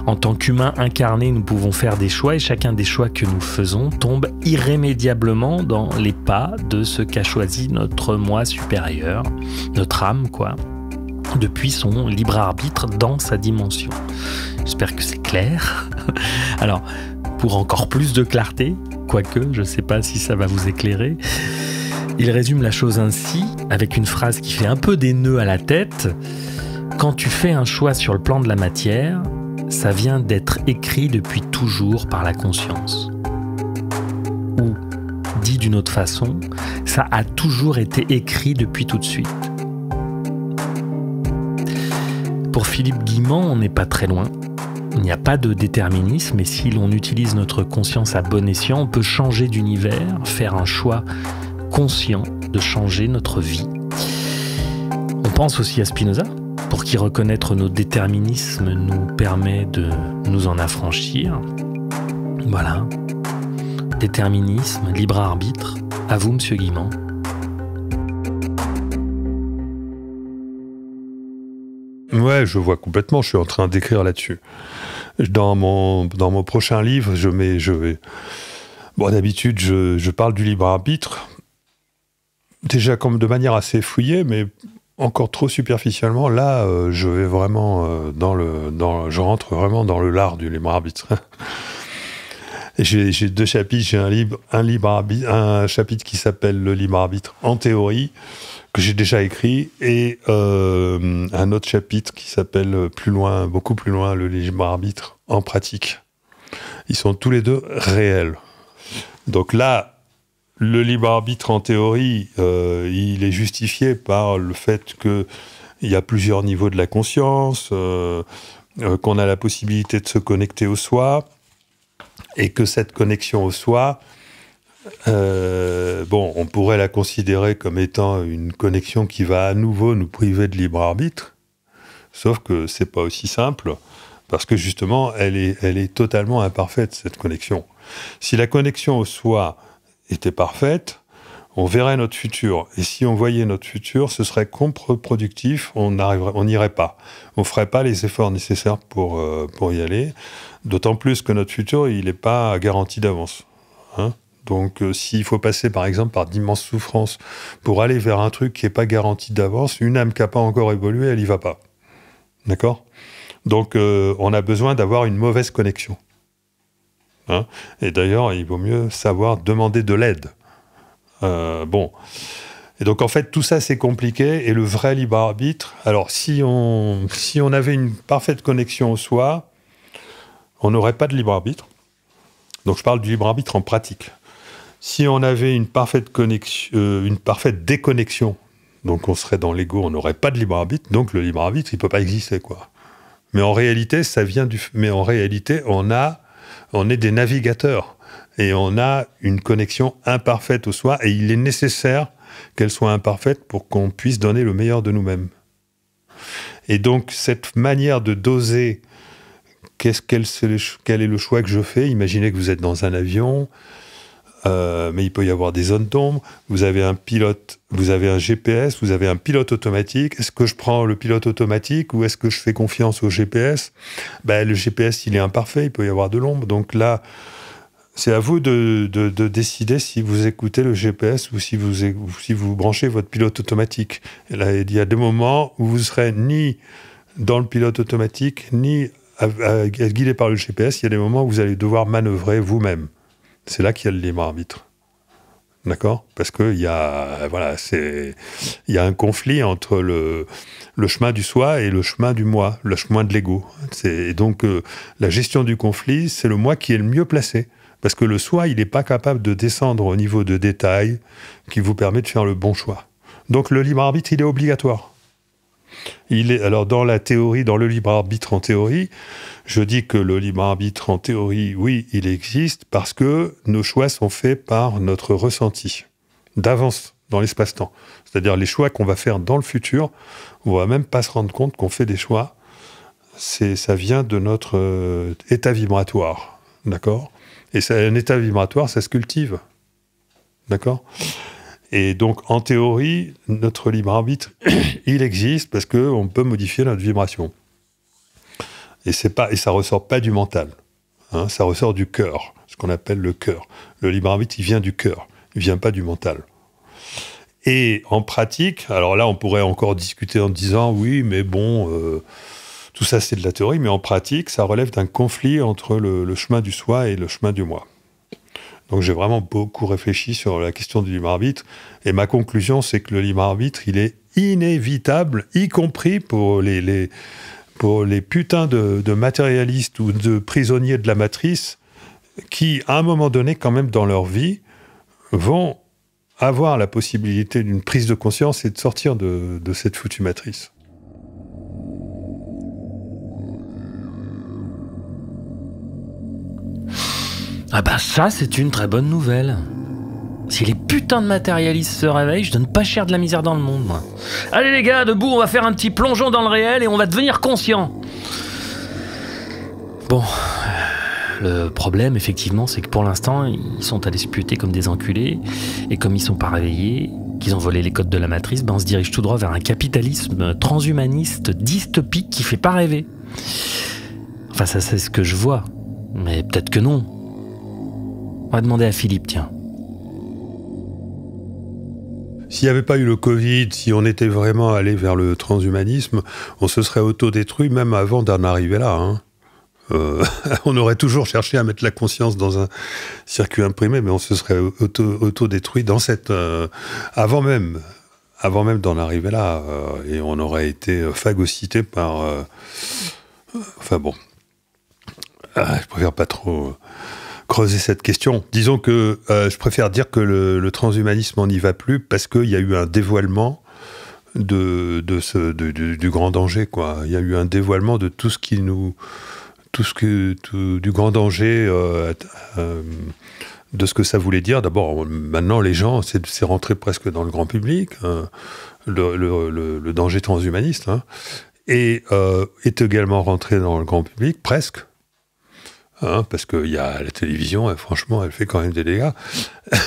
En tant qu'humains incarnés, nous pouvons faire des choix et chacun des choix que nous faisons tombe irrémédiablement dans les pas de ce qu'a choisi notre moi supérieur, notre âme, quoi, depuis son libre arbitre dans sa dimension. J'espère que c'est clair. Alors, pour encore plus de clarté, quoique je ne sais pas si ça va vous éclairer, il résume la chose ainsi, avec une phrase qui fait un peu des nœuds à la tête. Quand tu fais un choix sur le plan de la matière, ça vient d'être écrit depuis toujours par la conscience. Ou, dit d'une autre façon, ça a toujours été écrit depuis tout de suite. Pour Philippe Guimand, on n'est pas très loin. Il n'y a pas de déterminisme et si l'on utilise notre conscience à bon escient, on peut changer d'univers, faire un choix conscient de changer notre vie. On pense aussi à Spinoza, pour qui reconnaître nos déterminismes nous permet de nous en affranchir. Voilà. Déterminisme, libre arbitre. À vous, monsieur Guimand. Ouais, je vois complètement. Je suis en train d'écrire là-dessus. Dans mon, prochain livre, je mets, vais. Bon, d'habitude, je parle du libre arbitre. Déjà, comme de manière assez fouillée, mais encore trop superficiellement. Là, euh, je vais vraiment euh, dans le, dans, je rentre vraiment dans le lard du libre arbitre. j'ai deux chapitres. J'ai un libre, un libre arbitre, un chapitre qui s'appelle le libre arbitre en théorie que j'ai déjà écrit et euh, un autre chapitre qui s'appelle plus loin, beaucoup plus loin, le libre arbitre en pratique. Ils sont tous les deux réels. Donc là, le libre arbitre, en théorie, euh, il est justifié par le fait qu'il y a plusieurs niveaux de la conscience, euh, euh, qu'on a la possibilité de se connecter au soi, et que cette connexion au soi, bon, on pourrait la considérer comme étant une connexion qui va à nouveau nous priver de libre arbitre, sauf que c'est pas aussi simple. Parce que justement, elle est, elle est totalement imparfaite, cette connexion. Si la connexion au soi était parfaite, on verrait notre futur. Et si on voyait notre futur, ce serait contre-productif, on n'irait pas. On ne ferait pas les efforts nécessaires pour, euh, pour y aller. D'autant plus que notre futur, il n'est pas garanti d'avance. Hein. Donc, euh, s'il faut passer, par exemple, par d'immenses souffrances pour aller vers un truc qui n'est pas garanti d'avance, une âme qui n'a pas encore évolué, elle n'y va pas. D'accord? Donc, euh, on a besoin d'avoir une mauvaise connexion. Hein Et d'ailleurs, il vaut mieux savoir demander de l'aide. Euh, bon. Et donc, en fait, tout ça, c'est compliqué. Et le vrai libre arbitre, alors, si on, si on avait une parfaite connexion au soi, on n'aurait pas de libre arbitre. Donc, je parle du libre arbitre en pratique. Si on avait une parfaite, connexion, euh, une parfaite déconnexion, donc on serait dans l'ego, on n'aurait pas de libre arbitre, donc le libre arbitre, il peut pas exister, quoi. Mais en réalité, ça vient du. Mais en réalité, on a, on est des navigateurs et on a une connexion imparfaite au soi et il est nécessaire qu'elle soit imparfaite pour qu'on puisse donner le meilleur de nous-mêmes. Et donc cette manière de doser qu'est-ce, quel, quel est le choix que je fais? Imaginez que vous êtes dans un avion, euh, mais il peut y avoir des zones d'ombre. Vous avez un pilote, vous avez un GPS, vous avez un pilote automatique. Est-ce que je prends le pilote automatique ou est-ce que je fais confiance au GPS ben, Le GPS, il est imparfait, il peut y avoir de l'ombre. Donc là, c'est à vous de, décider si vous écoutez le GPS ou si vous, si vous branchez votre pilote automatique. il y a des moments où vous serez ni dans le pilote automatique, ni guidé par le GPS. Il y a des moments où vous allez devoir manœuvrer vous-même. C'est là qu'il y a le libre arbitre. D'accord? Parce qu'il y, a, voilà, y a un conflit entre le, le chemin du soi et le chemin du moi, le chemin de l'ego. Et donc, euh, la gestion du conflit, c'est le moi qui est le mieux placé. Parce que le soi, il n'est pas capable de descendre au niveau de détail qui vous permet de faire le bon choix. Donc, le libre arbitre, il est obligatoire. Alors, dans la théorie, dans le libre arbitre en théorie, je dis que le libre arbitre, en théorie, oui, il existe parce que nos choix sont faits par notre ressenti, d'avance, dans l'espace-temps. C'est-à-dire les choix qu'on va faire dans le futur, on va même pas se rendre compte qu'on fait des choix. C'est, ça vient de notre euh, état vibratoire, d'accord? Et un état vibratoire, ça se cultive, d'accord? Et donc, en théorie, notre libre arbitre, il existe parce qu'on peut modifier notre vibration. Et, pas, et ça ressort pas du mental. Hein, ça ressort du cœur, ce qu'on appelle le cœur. Le libre arbitre, il vient du cœur, il vient pas du mental. Et en pratique, alors là, on pourrait encore discuter en disant oui, mais bon, euh, tout ça c'est de la théorie, mais en pratique, ça relève d'un conflit entre le, chemin du soi et le chemin du moi. Donc j'ai vraiment beaucoup réfléchi sur la question du libre arbitre, et ma conclusion, c'est que le libre arbitre, il est inévitable, y compris pour les, pour les putains de, matérialistes ou de prisonniers de la matrice qui, à un moment donné, quand même dans leur vie, vont avoir la possibilité d'une prise de conscience et de sortir de, de cette foutue matrice. Ah bah ça, c'est une très bonne nouvelle. Si les putains de matérialistes se réveillent, je donne pas cher de la misère dans le monde. Allez les gars, debout, on va faire un petit plongeon dans le réel et on va devenir conscient. Bon, le problème, effectivement, c'est que pour l'instant, ils sont à disputer comme des enculés, et comme ils sont pas réveillés, qu'ils ont volé les codes de la matrice, ben on se dirige tout droit vers un capitalisme transhumaniste, dystopique, qui fait pas rêver. Enfin, ça, c'est ce que je vois. Mais peut-être que non. On va demander à Philippe, tiens. S'il n'y avait pas eu le Covid, si on était vraiment allé vers le transhumanisme, on se serait autodétruit même avant d'en arriver là. Hein. Euh, on aurait toujours cherché à mettre la conscience dans un circuit imprimé, mais on se serait auto-détruit dans cette euh, avant même, avant même d'en arriver là, euh, et on aurait été phagocyté par. enfin bon, ah, je préfère pas trop creuser cette question. Disons que euh, je préfère dire que le, transhumanisme n'y va plus parce qu'il y a eu un dévoilement de, du grand danger. Il y a eu un dévoilement de tout ce qui nous. Tout ce que, du grand danger, euh, de ce que ça voulait dire. D'abord, maintenant, les gens, c'est rentré presque dans le grand public, hein, le, le, danger transhumaniste. Hein. et euh, est également rentré dans le grand public, presque. Hein, parce qu'il y a la télévision, et franchement, elle fait quand même des dégâts.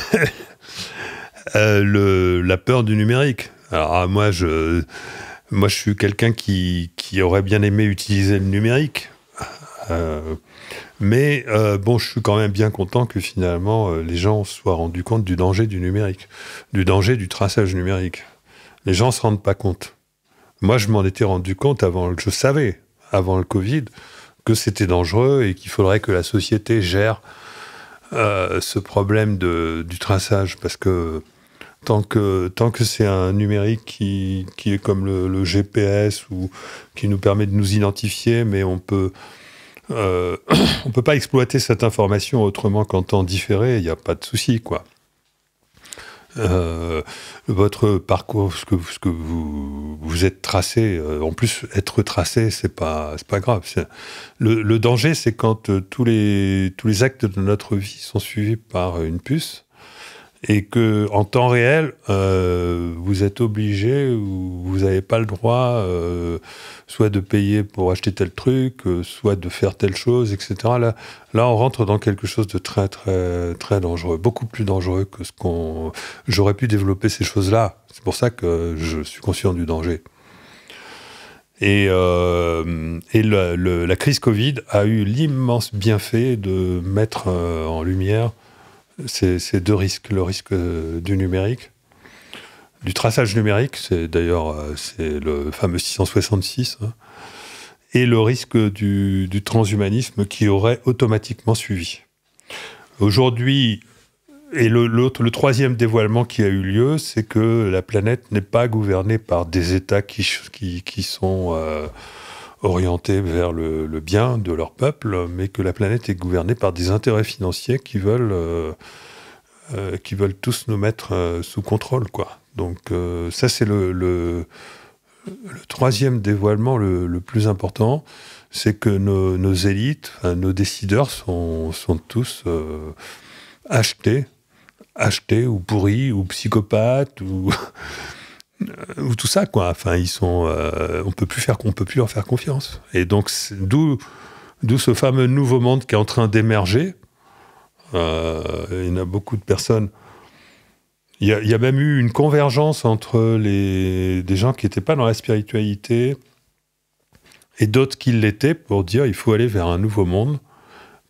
Euh, la peur du numérique. Alors, ah, moi, je, moi, je suis quelqu'un qui, qui, aurait bien aimé utiliser le numérique. Euh, mais euh, bon, je suis quand même bien content que finalement les gens soient rendus compte du danger du numérique, du danger du traçage numérique. Les gens se rendent pas compte. Moi, je m'en étais rendu compte avant, je savais avant le Covid que c'était dangereux et qu'il faudrait que la société gère euh, ce problème de, du traçage parce que tant que tant que c'est un numérique qui, qui est comme le, GPS ou qui nous permet de nous identifier, mais on peut euh, on peut pas exploiter cette information autrement qu'en temps différé. Il n'y a pas de souci, quoi. Euh, votre parcours, ce que, ce que vous, vous êtes tracé, euh, en plus être tracé, c'est pas c'est pas grave. Le, le, danger, c'est quand euh, tous les tous les actes de notre vie sont suivis par une puce et que en temps réel, euh, vous êtes obligé ou vous n'avez pas le droit, euh, soit de payer pour acheter tel truc, euh, soit de faire telle chose, etc. Là, là, on rentre dans quelque chose de très, très, très dangereux, beaucoup plus dangereux que ce qu'on. J'aurais pu développer ces choses-là. C'est pour ça que je suis conscient du danger. Et, et la crise Covid a eu l'immense bienfait de mettre en lumière ces, deux risques, le risque euh, du numérique, du traçage numérique, c'est d'ailleurs euh, c'est le fameux 666, hein, et le risque du, transhumanisme qui aurait automatiquement suivi. Aujourd'hui, et le, le, troisième dévoilement qui a eu lieu, c'est que la planète n'est pas gouvernée par des États qui sont euh, orientés vers le, bien de leur peuple, mais que la planète est gouvernée par des intérêts financiers qui veulent, euh, euh, qui veulent tous nous mettre euh, sous contrôle. Quoi. Donc ça, c'est le, le, troisième dévoilement le, plus important, c'est que nos, élites, nos décideurs sont, sont tous achetés, achetés ou pourris ou psychopathes ou ou tout ça quoi. Enfin, ils sont, euh, on peut plus faire, on peut plus leur faire confiance. Et donc d'où, d'où ce fameux nouveau monde qui est en train d'émerger. Euh, il y en a beaucoup de personnes. Il y, a, il y a même eu une convergence entre les des gens qui n'étaient pas dans la spiritualité et d'autres qui l'étaient pour dire il faut aller vers un nouveau monde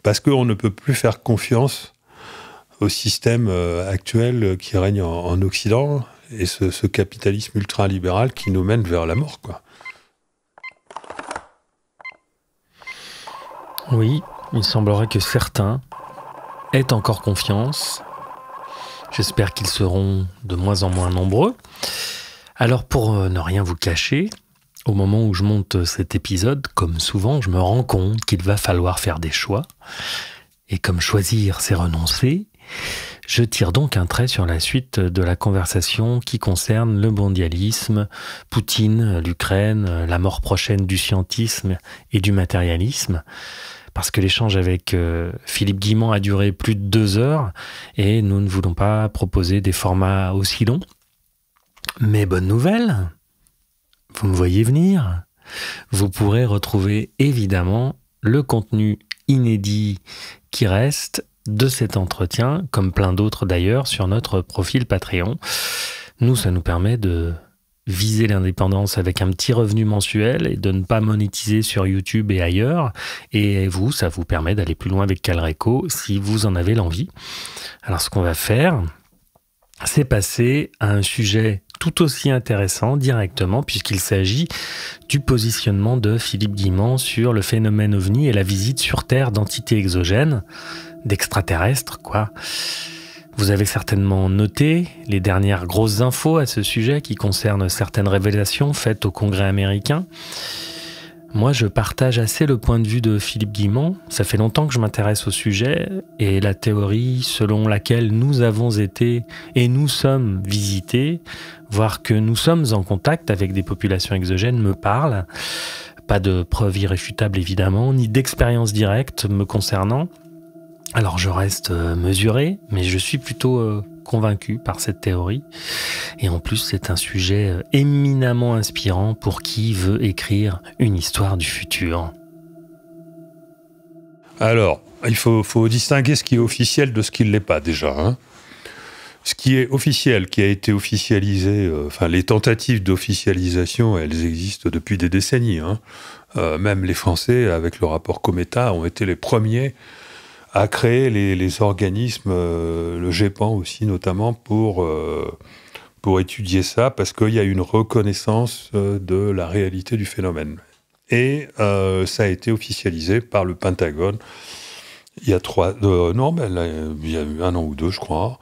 parce qu'on ne peut plus faire confiance au système actuel qui règne en Occident et ce, ce, capitalisme ultralibéral qui nous mène vers la mort, quoi. Oui, il semblerait que certains aient encore confiance. J'espère qu'ils seront de moins en moins nombreux. Alors pour ne rien vous cacher, au moment où je monte cet épisode, comme souvent, je me rends compte qu'il va falloir faire des choix. Et comme choisir, c'est renoncer, je tire donc un trait sur la suite de la conversation qui concerne le mondialisme, Poutine, l'Ukraine, la mort prochaine du scientisme et du matérialisme. Parce que l'échange avec euh, Philippe Guimand a duré plus de deux heures et nous ne voulons pas proposer des formats aussi longs. Mais bonne nouvelle, vous me voyez venir. Vous pourrez retrouver évidemment le contenu inédit qui reste de cet entretien, comme plein d'autres d'ailleurs, sur notre profil Patreon. Nous, ça nous permet de viser l'indépendance avec un petit revenu mensuel et de ne pas monétiser sur YouTube et ailleurs. Et vous, ça vous permet d'aller plus loin avec Calreco si vous en avez l'envie. Alors ce qu'on va faire, c'est passer à un sujet tout aussi intéressant directement puisqu'il s'agit du positionnement de Philippe Guimand sur le phénomène ovni et la visite sur Terre d'entités exogènes d'extraterrestres, quoi. Vous avez certainement noté les dernières grosses infos à ce sujet qui concernent certaines révélations faites au Congrès américain. Moi, je partage assez le point de vue de Philippe Guimand. Ça fait longtemps que je m'intéresse au sujet et la théorie selon laquelle nous avons été et nous sommes visités, voire que nous sommes en contact avec des populations exogènes, me parle. Pas de preuves irréfutables évidemment, ni d'expérience directe me concernant. Alors je reste euh, mesuré, mais je suis plutôt euh, convaincu par cette théorie. Et en plus, c'est un sujet euh, éminemment inspirant pour qui veut écrire une histoire du futur. Alors, il faut, distinguer ce qui est officiel de ce qui ne l'est pas déjà. hein. Ce qui est officiel, qui a été officialisé, enfin les tentatives d'officialisation, elles existent depuis des décennies. hein. Même les Français, avec le rapport Cometa, ont été les premiers à créer les, organismes, euh, le GEPAN aussi notamment, pour, euh, pour étudier ça, parce qu'il y a une reconnaissance euh, de la réalité du phénomène. Et ça a été officialisé par le Pentagone il y a trois... euh, ben il y a un an ou deux, je crois.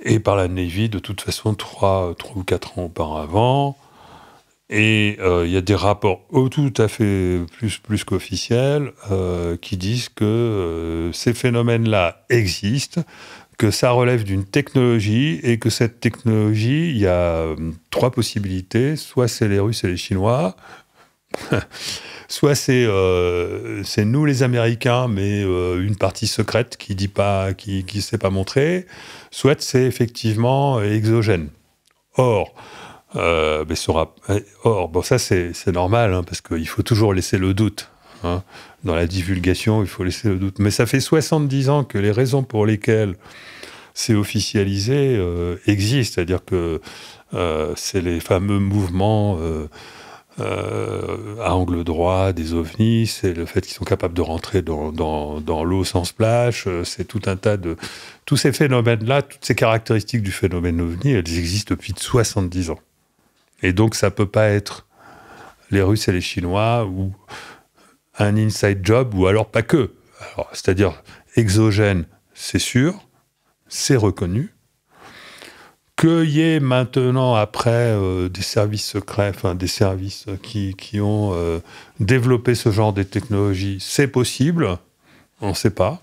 Et par la Navy, de toute façon, trois, trois ou quatre ans auparavant. Et euh, il y a des rapports tout à fait plus, plus qu'officiels euh, qui disent que euh, ces phénomènes-là existent, que ça relève d'une technologie et que cette technologie, il y a trois possibilités. Soit c'est les Russes et les Chinois, soit c'est nous les Américains, mais une partie secrète qui qui s'est pas montrée, soit c'est effectivement exogène. Or, euh, sera, or bon ça c'est normal hein, parce qu'il faut toujours laisser le doute. hein. Dans la divulgation, il faut laisser le doute. Mais ça fait 70 ans que les raisons pour lesquelles c'est officialisé euh, existent, c'est-à-dire que euh, c'est les fameux mouvements à angle droit des ovnis, c'est le fait qu'ils sont capables de rentrer dans, dans, l'eau sans splash, c'est tout un tas de... Tous ces phénomènes-là, toutes ces caractéristiques du phénomène ovni, elles existent depuis 70 ans. Et donc ça peut pas être les Russes et les Chinois ou un inside job ou alors pas que. C'est-à-dire exogène, c'est sûr, c'est reconnu. Qu'il y ait maintenant, après, euh, des services secrets, enfin des services qui, qui ont euh, développé ce genre de technologie, c'est possible, on ne sait pas.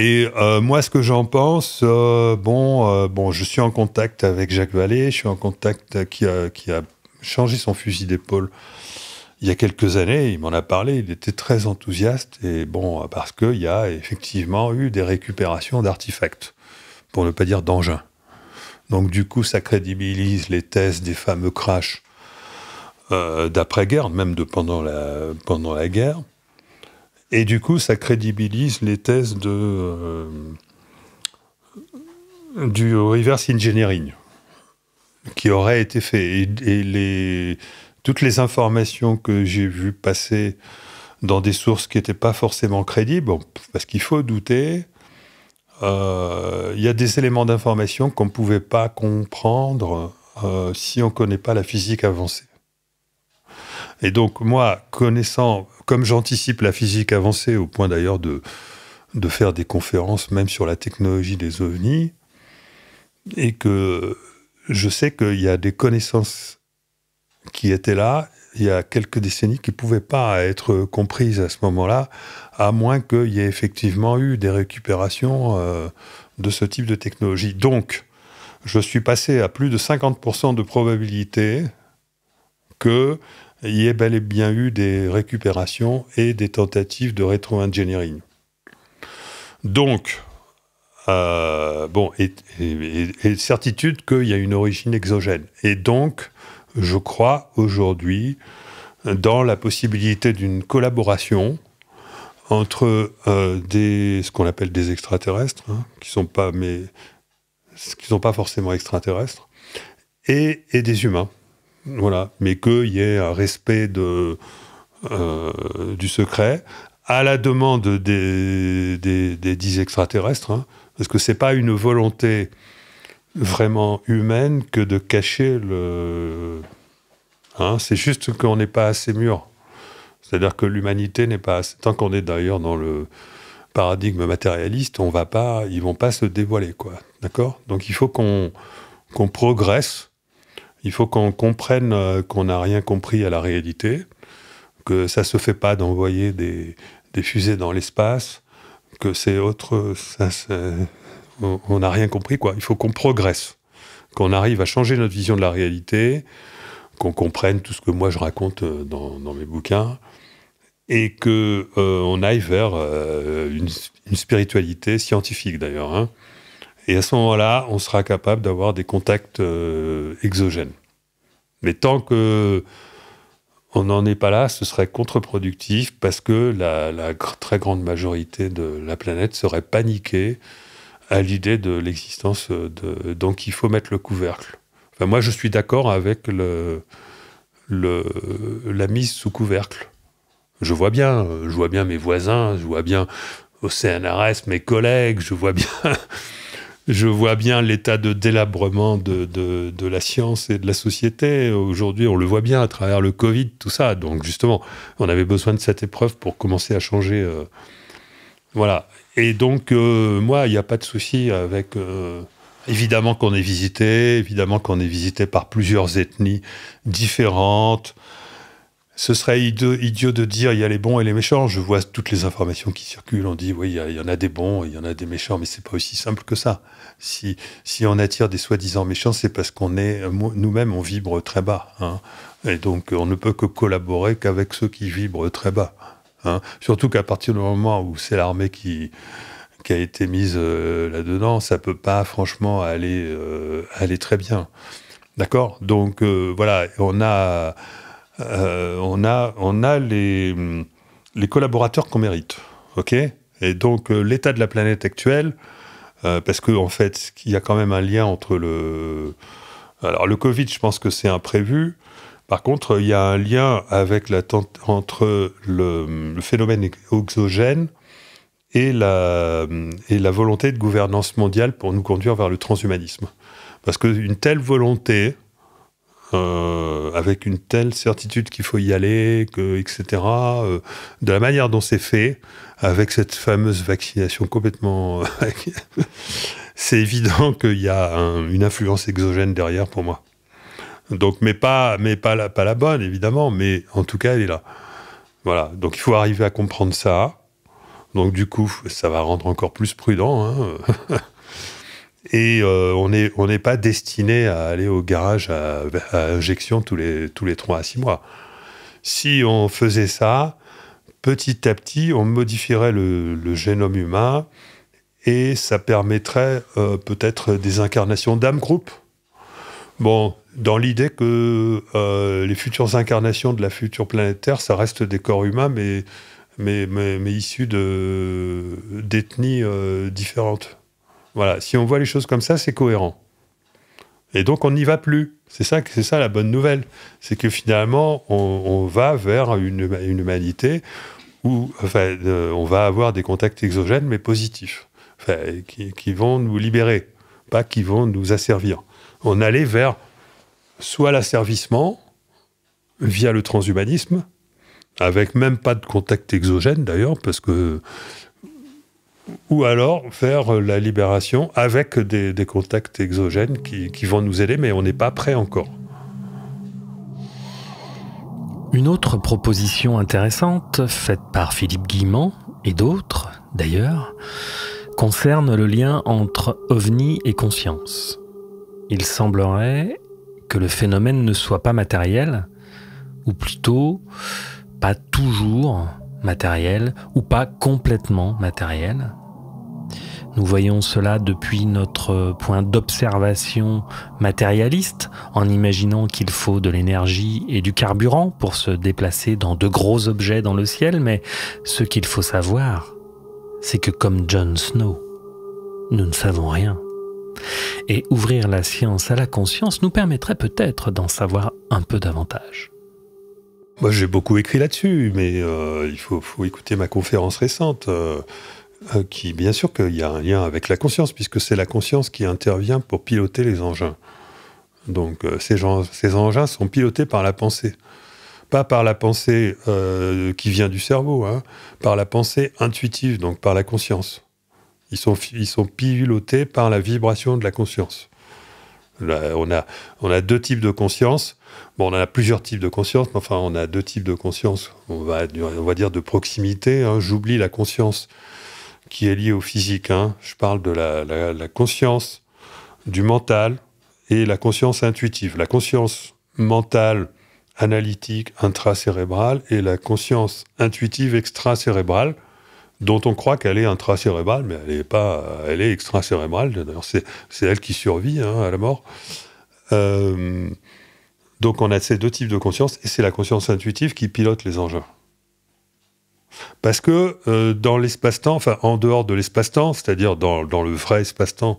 Et euh, moi, ce que j'en pense, euh, bon, euh, bon, je suis en contact avec Jacques Vallée, je suis en contact qui a, qui a changé son fusil d'épaule il y a quelques années. Il m'en a parlé, il était très enthousiaste et bon, parce qu'il y a effectivement eu des récupérations d'artefacts, pour ne pas dire d'engins. Donc du coup, ça crédibilise les thèses des fameux crashs d'après-guerre, même de pendant la, pendant la guerre. Et du coup, ça crédibilise les thèses de, euh, du reverse engineering qui aurait été fait. Et, toutes les informations que j'ai vues passer dans des sources qui n'étaient pas forcément crédibles, parce qu'il faut douter, euh, il y a des éléments d'information qu'on ne pouvait pas comprendre euh, si on ne connaît pas la physique avancée. Et donc, moi, connaissant, comme j'anticipe la physique avancée, au point d'ailleurs de, faire des conférences même sur la technologie des ovnis, et que je sais qu'il y a des connaissances qui étaient là il y a quelques décennies qui ne pouvaient pas être comprises à ce moment-là, à moins qu'il y ait effectivement eu des récupérations euh, de ce type de technologie. Donc, je suis passé à plus de 50% de probabilité qu'il y ait bel et bien eu des récupérations et des tentatives de rétro-engineering. Donc, euh, bon, et, certitude qu'il y a une origine exogène. Et donc, je crois aujourd'hui dans la possibilité d'une collaboration entre euh, des, ce qu'on appelle des extraterrestres, hein, qui sont sont pas forcément extraterrestres, et des humains. Voilà, mais qu'il y ait un respect de, euh, du secret à la demande des, des, des dix extraterrestres, hein, parce que c'est pas une volonté vraiment humaine que de cacher le. Hein, c'est juste qu'on n'est pas assez mûr. C'est-à-dire que l'humanité n'est pas assez. Tant qu'on est d'ailleurs dans le paradigme matérialiste, on va pas, ils vont pas se dévoiler, quoi. D'accord? Donc il faut qu'on qu'on progresse. Il faut qu'on comprenne euh, qu'on n'a rien compris à la réalité, que ça se fait pas d'envoyer des, fusées dans l'espace, que c'est autre. ça, on n'a rien compris, quoi. Il faut qu'on progresse, qu'on arrive à changer notre vision de la réalité, qu'on comprenne tout ce que moi je raconte euh, dans, mes bouquins, et que euh, on aille vers une, une spiritualité scientifique d'ailleurs, hein, Et à ce moment-là, on sera capable d'avoir des contacts exogènes. Mais tant que on n'en est pas là, ce serait contre-productif parce que la, très grande majorité de la planète serait paniquée à l'idée de l'existence de. Donc il faut mettre le couvercle. Enfin, moi, je suis d'accord avec la mise sous couvercle. Je vois bien, je vois bien mes voisins, je vois bien au CNRS mes collègues, je vois bien je vois bien l'état de délabrement de, de, la science et de la société. Aujourd'hui, on le voit bien à travers le Covid, tout ça. Donc, justement, on avait besoin de cette épreuve pour commencer à changer. Euh, voilà. Et donc, euh, moi, il n'y a pas de souci avec. Euh, évidemment qu'on est visité, évidemment qu'on est visité par plusieurs ethnies différentes ce serait idiot, de dire il y a les bons et les méchants. Je vois toutes les informations qui circulent. On dit oui, il y, en a des bons, il y en a des méchants, mais c'est pas aussi simple que ça. Si, on attire des soi-disant méchants, c'est parce qu'on est nous-mêmes, on vibre très bas. Hein. Et donc, on ne peut que collaborer qu'avec ceux qui vibrent très bas. Hein. Surtout qu'à partir du moment où c'est l'armée qui, a été mise euh, là-dedans, ça peut pas franchement aller, euh, très bien. D'accord? Donc, euh, voilà, on a euh, on a, on a les, les collaborateurs qu'on mérite. Et donc, euh, l'état de la planète actuelle, euh, parce qu'en en fait, il y a quand même un lien entre le. Alors, le Covid, je pense que c'est imprévu. Par contre, il y a un lien avec la entre le, le, phénomène exogène et la, et la volonté de gouvernance mondiale pour nous conduire vers le transhumanisme. Parce qu'une telle volonté, euh, avec une telle certitude qu'il faut y aller, que, etc. Euh, de la manière dont c'est fait, avec cette fameuse vaccination complètement... c'est évident qu'il y a une influence exogène derrière pour moi. Donc, mais pas, mais pas la, pas la bonne, évidemment, mais en tout cas, elle est là. Voilà. Donc, il faut arriver à comprendre ça. Donc, du coup, ça va rendre encore plus prudent. Hein. Et euh, on n'est on pas destiné à aller au garage à, injection tous les, tous les 3 à 6 mois. Si on faisait ça, petit à petit, on modifierait le, génome humain et ça permettrait euh, peut-être des incarnations d'âme groupe. Bon, dans l'idée que euh, les futures incarnations de la future planète Terre, ça reste des corps humains, mais, mais, mais, mais issus d'ethnies différentes. Voilà, si on voit les choses comme ça, c'est cohérent. Et donc on n'y va plus. C'est ça, ça la bonne nouvelle. C'est que finalement, on, va vers une, humanité où enfin, euh, on va avoir des contacts exogènes, mais positifs, qui, vont nous libérer, pas qui vont nous asservir. On allait vers soit l'asservissement via le transhumanisme, avec même pas de contact exogène d'ailleurs, parce que ou alors faire la libération avec des, contacts exogènes qui, vont nous aider, mais on n'est pas prêt encore. Une autre proposition intéressante, faite par Philippe Guimand et d'autres d'ailleurs, concerne le lien entre ovni et conscience. Il semblerait que le phénomène ne soit pas matériel, ou plutôt pas toujours matériel, ou pas complètement matériel, nous voyons cela depuis notre point d'observation matérialiste, en imaginant qu'il faut de l'énergie et du carburant pour se déplacer dans de gros objets dans le ciel, mais ce qu'il faut savoir, c'est que comme Jon Snow, nous ne savons rien. Et ouvrir la science à la conscience nous permettrait peut-être d'en savoir un peu davantage. Moi, j'ai beaucoup écrit là-dessus, mais euh, il faut, écouter ma conférence récente. Euh, euh, qui, bien sûr qu'il y a un lien avec la conscience, puisque c'est la conscience qui intervient pour piloter les engins. Donc euh, ces, engins sont pilotés par la pensée. Pas par la pensée euh, qui vient du cerveau, hein, par la pensée intuitive, donc par la conscience. Ils sont, ils sont pilotés par la vibration de la conscience. on, a, on a deux types de conscience. Bon, on a plusieurs types de conscience, mais enfin, on a deux types de conscience. On va, on va dire de proximité. Hein. J'oublie la conscience qui est lié au physique. Hein. Je parle de la, conscience du mental et la conscience intuitive. La conscience mentale analytique intracérébrale et la conscience intuitive extracérébrale. dont on croit qu'elle est intracérébrale, mais elle est pas, elle est extracérébrale. D'ailleurs, c'est, c'est elle qui survit hein, à la mort. Euh, donc, on a ces deux types de conscience, et c'est la conscience intuitive qui pilote les engins. Parce que euh, dans l'espace-temps, enfin en dehors de l'espace-temps, c'est-à-dire dans, le vrai espace-temps,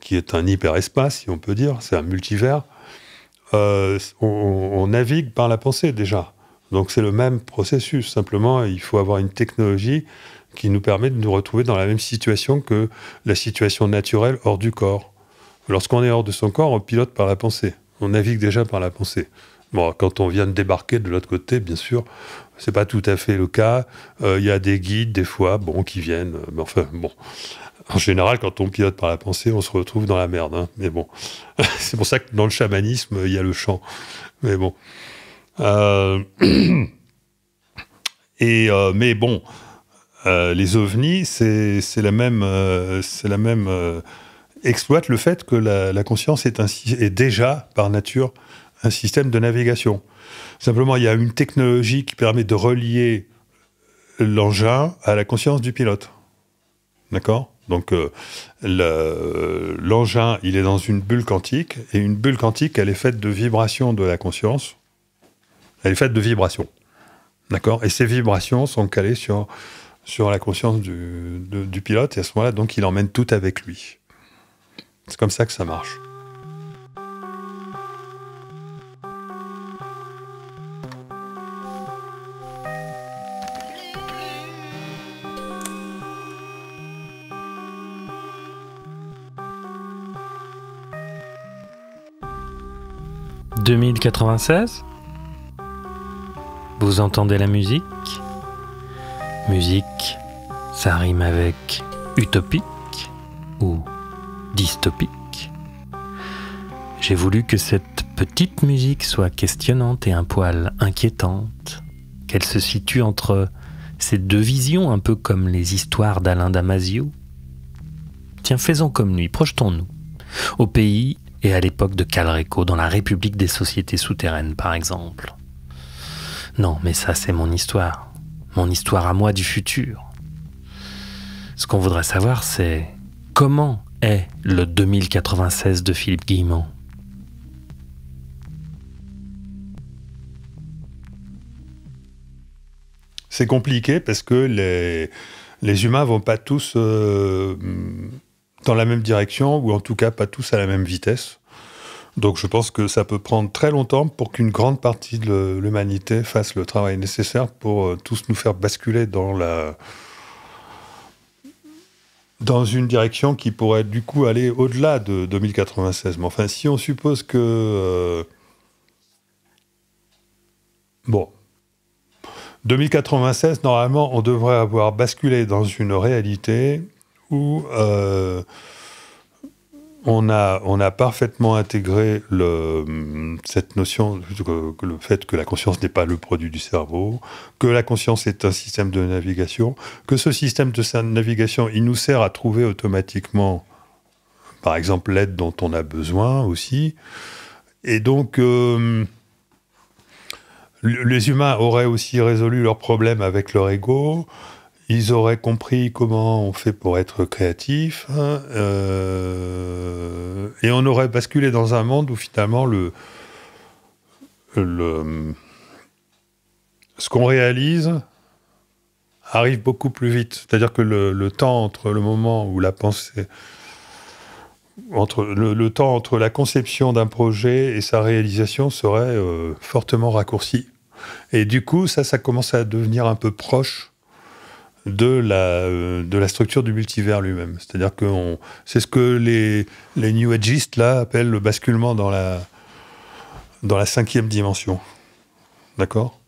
qui est un hyperespace, si on peut dire, c'est un multivers, euh, on, on, navigue par la pensée déjà. Donc c'est le même processus. Simplement, il faut avoir une technologie qui nous permet de nous retrouver dans la même situation que la situation naturelle hors du corps. Lorsqu'on est hors de son corps, on pilote par la pensée. On navigue déjà par la pensée. Bon, quand on vient de débarquer de l'autre côté, bien sûr, c'est pas tout à fait le cas. Il euh, y a des guides, des fois, bon, qui viennent. Euh, mais enfin, bon. En général, quand on pilote par la pensée, on se retrouve dans la merde. Hein. Mais bon. c'est pour ça que dans le chamanisme, il y a le chant. Mais bon. Euh... Et, mais bon, les ovnis, c'est la même. c'est la même exploite le fait que la, conscience est, est déjà, par nature, un système de navigation. Simplement, il y a une technologie qui permet de relier l'engin à la conscience du pilote. D'accord? Donc, euh, l'engin, il est dans une bulle quantique, et une bulle quantique, elle est faite de vibrations de la conscience. Elle est faite de vibrations. D'accord? Et ces vibrations sont calées sur, sur la conscience du, du pilote, et à ce moment-là, donc, il emmène tout avec lui. C'est comme ça que ça marche. « 2096 Vous entendez la musique Musique, ça rime avec utopique ou dystopique. J'ai voulu que cette petite musique soit questionnante et un poil inquiétante, qu'elle se situe entre ces deux visions un peu comme les histoires d'Alain Damasio. Tiens, faisons comme lui, projetons-nous, au pays et à l'époque de Calreco, dans la République des sociétés souterraines par exemple. Non, mais ça c'est mon histoire, mon histoire à moi du futur. Ce qu'on voudrait savoir c'est comment est le 2096 de Philippe Guillemont C'est compliqué parce que les, les humains vont pas tous euh, dans la même direction, ou en tout cas pas tous à la même vitesse. Donc je pense que ça peut prendre très longtemps pour qu'une grande partie de l'humanité fasse le travail nécessaire pour euh, tous nous faire basculer dans la, dans une direction qui pourrait du coup aller au-delà de 2096. Mais enfin, si on suppose que... Euh, bon. 2096, normalement, on devrait avoir basculé dans une réalité où euh, on, a, parfaitement intégré cette notion, le fait que la conscience n'est pas le produit du cerveau, que la conscience est un système de navigation, que ce système de navigation, il nous sert à trouver automatiquement, par exemple, l'aide dont on a besoin aussi. Et donc, euh, les humains auraient aussi résolu leurs problèmes avec leur ego ils auraient compris comment on fait pour être créatif, hein, euh, et on aurait basculé dans un monde où finalement le, ce qu'on réalise arrive beaucoup plus vite. C'est-à-dire que le, temps entre le moment où la pensée, entre le, le temps entre la conception d'un projet et sa réalisation serait euh, fortement raccourci. Et du coup, ça, ça commence à devenir un peu proche de la, euh, de la structure du multivers lui-même. C'est-à-dire que c'est ce que les, les New Ageistes là, appellent le basculement dans la, dans la cinquième dimension. D'accord?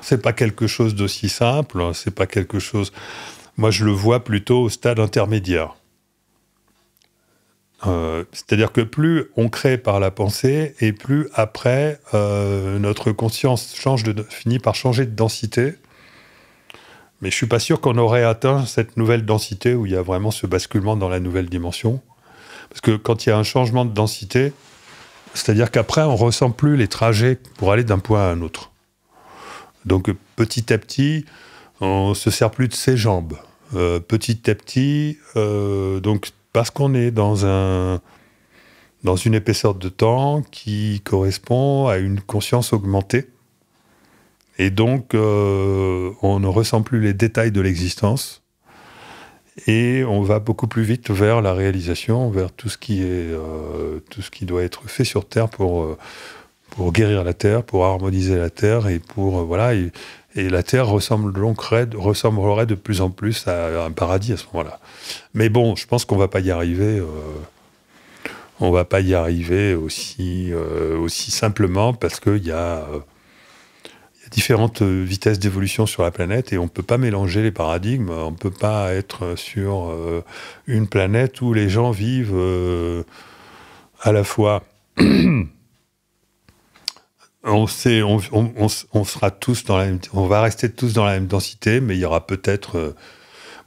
C'est pas quelque chose d'aussi simple, c'est pas quelque chose. Moi, je le vois plutôt au stade intermédiaire. Euh, c'est-à-dire que plus on crée par la pensée et plus après euh, notre conscience change finit par changer de densité mais je suis pas sûr qu'on aurait atteint cette nouvelle densité où il y a vraiment ce basculement dans la nouvelle dimension. Parce que quand il y a un changement de densité, c'est-à-dire qu'après, on ressent plus les trajets pour aller d'un point à un autre. Donc petit à petit, on se sert plus de ses jambes. euh, petit à petit, euh, donc parce qu'on est dans un dans une épaisseur de temps qui correspond à une conscience augmentée. Et donc, euh, on ne ressent plus les détails de l'existence. Et on va beaucoup plus vite vers la réalisation, vers tout ce qui, est, tout ce qui doit être fait sur Terre pour, pour guérir la Terre, pour harmoniser la Terre et pour. voilà. Et, la Terre ressemble donc ressemblerait de plus en plus à un paradis à ce moment-là. Mais bon, je pense qu'on va pas y arriver. Euh, on va pas y arriver aussi, euh, aussi simplement parce qu'il euh, y a différentes vitesses d'évolution sur la planète et on ne peut pas mélanger les paradigmes. On ne peut pas être sur une planète où les gens vivent à la fois on sait, on, sera tous dans on va rester tous dans la même densité, mais il y aura peut-être. Euh,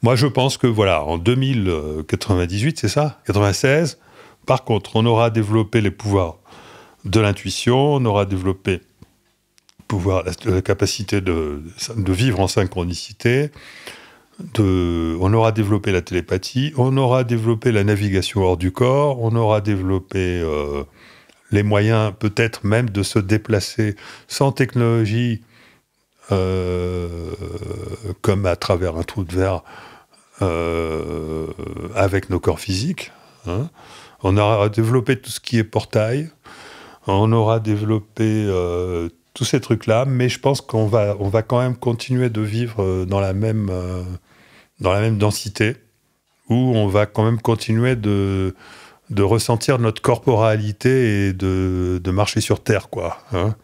moi, je pense que voilà, en 2098, c'est ça, 96. Par contre, on aura développé les pouvoirs de l'intuition, on aura développé pouvoir, la, capacité de, vivre en synchronicité. De, on aura développé la télépathie, on aura développé la navigation hors du corps, on aura développé euh, les moyens peut-être même de se déplacer sans technologie, euh, comme à travers un trou de verre, euh, avec nos corps physiques. Hein. On aura développé tout ce qui est portail, on aura développé tous ces trucs-là, mais je pense qu'on va, on va quand même continuer de vivre dans la même, dans la même densité, où on va quand même continuer de de ressentir notre corporalité et de, marcher sur Terre, quoi. Hein.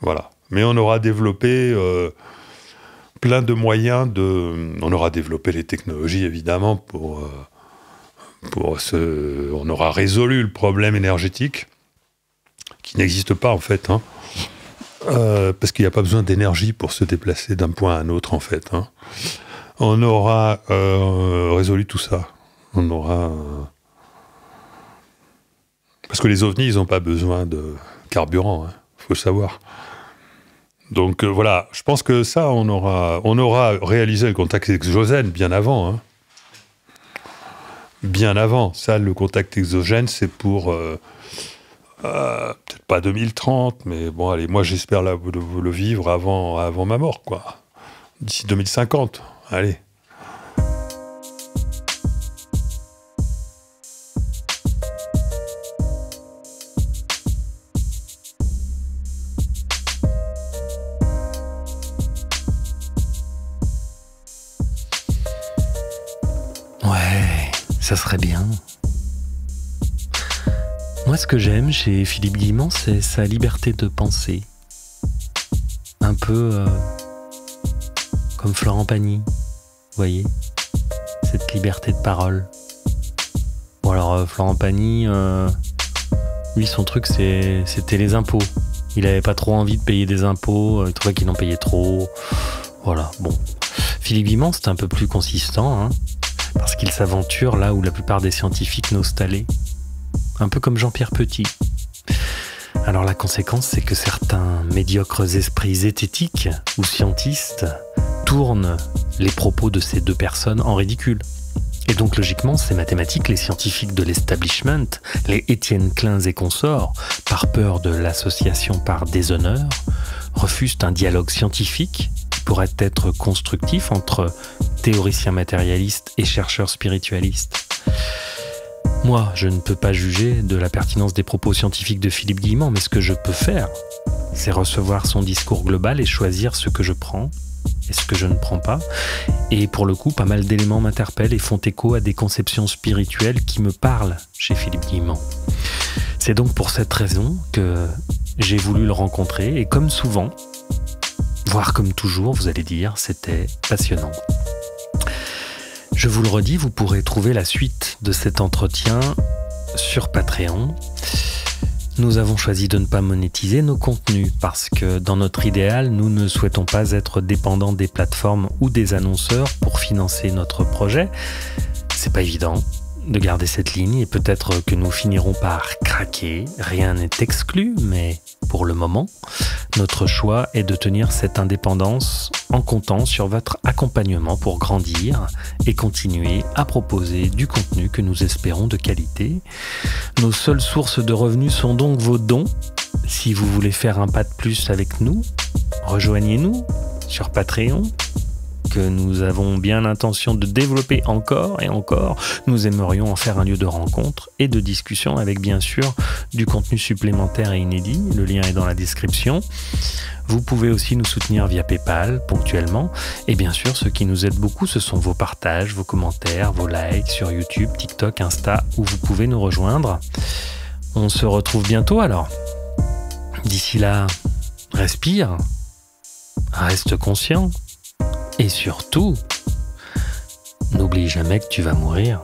voilà. Mais on aura développé euh, plein de moyens de. On aura développé les technologies, évidemment, pour. Euh, pour ce, on aura résolu le problème énergétique, qui n'existe pas, en fait. Hein. Euh, parce qu'il n'y a pas besoin d'énergie pour se déplacer d'un point à un autre, en fait. Hein. On aura résolu tout ça. On aura parce que les ovnis, ils n'ont pas besoin de carburant, il hein, faut savoir. Donc euh, voilà, je pense que ça, on aura, on aura réalisé le contact exogène bien avant. Hein. Bien avant. Ça, le contact exogène, c'est pour. Euh, peut-être pas 2030, mais bon, allez, moi j'espère le, le, vivre avant, avant ma mort, quoi. D'ici 2050. Allez. ça serait bien. Moi, ce que j'aime chez Philippe Guimand, c'est sa liberté de penser. Un peu euh, comme Florent Pagny, voyez Cette liberté de parole. Bon, alors, euh, Florent Pagny, euh, lui, son truc, c'était les impôts. Il avait pas trop envie de payer des impôts, il trouvait qu'il en payait trop. Voilà, bon. Philippe Guimand, c'est un peu plus consistant, hein parce qu'il s'aventure là où la plupart des scientifiques n'osent aller. Un peu comme Jean-Pierre Petit. Alors la conséquence, c'est que certains médiocres esprits zététiques ou scientistes tournent les propos de ces deux personnes en ridicule. Et donc logiquement, ces mathématiques, les scientifiques de l'establishment, les Étienne Kleins et consorts, par peur de l'association par déshonneur, refusent un dialogue scientifique pourrait être constructif entre théoriciens matérialistes et chercheurs spiritualistes. Moi, je ne peux pas juger de la pertinence des propos scientifiques de Philippe Guillemont, mais ce que je peux faire, c'est recevoir son discours global et choisir ce que je prends et ce que je ne prends pas. Et pour le coup, pas mal d'éléments m'interpellent et font écho à des conceptions spirituelles qui me parlent chez Philippe Guillemont. C'est donc pour cette raison que j'ai voulu le rencontrer et comme souvent, Voir comme toujours, vous allez dire, c'était passionnant. Je vous le redis, vous pourrez trouver la suite de cet entretien sur Patreon. Nous avons choisi de ne pas monétiser nos contenus parce que dans notre idéal, nous ne souhaitons pas être dépendants des plateformes ou des annonceurs pour financer notre projet. C'est pas évident. De garder cette ligne et peut-être que nous finirons par craquer. Rien n'est exclu, mais pour le moment, notre choix est de tenir cette indépendance en comptant sur votre accompagnement pour grandir et continuer à proposer du contenu que nous espérons de qualité. Nos seules sources de revenus sont donc vos dons. Si vous voulez faire un pas de plus avec nous, rejoignez-nous sur Patreon que nous avons bien l'intention de développer encore et encore. Nous aimerions en faire un lieu de rencontre et de discussion avec bien sûr du contenu supplémentaire et inédit. Le lien est dans la description. Vous pouvez aussi nous soutenir via PayPal ponctuellement. Et bien sûr, ce qui nous aide beaucoup, ce sont vos partages, vos commentaires, vos likes sur YouTube, TikTok, Insta, où vous pouvez nous rejoindre. On se retrouve bientôt alors. D'ici là, respire, reste conscient et surtout, n'oublie jamais que tu vas mourir.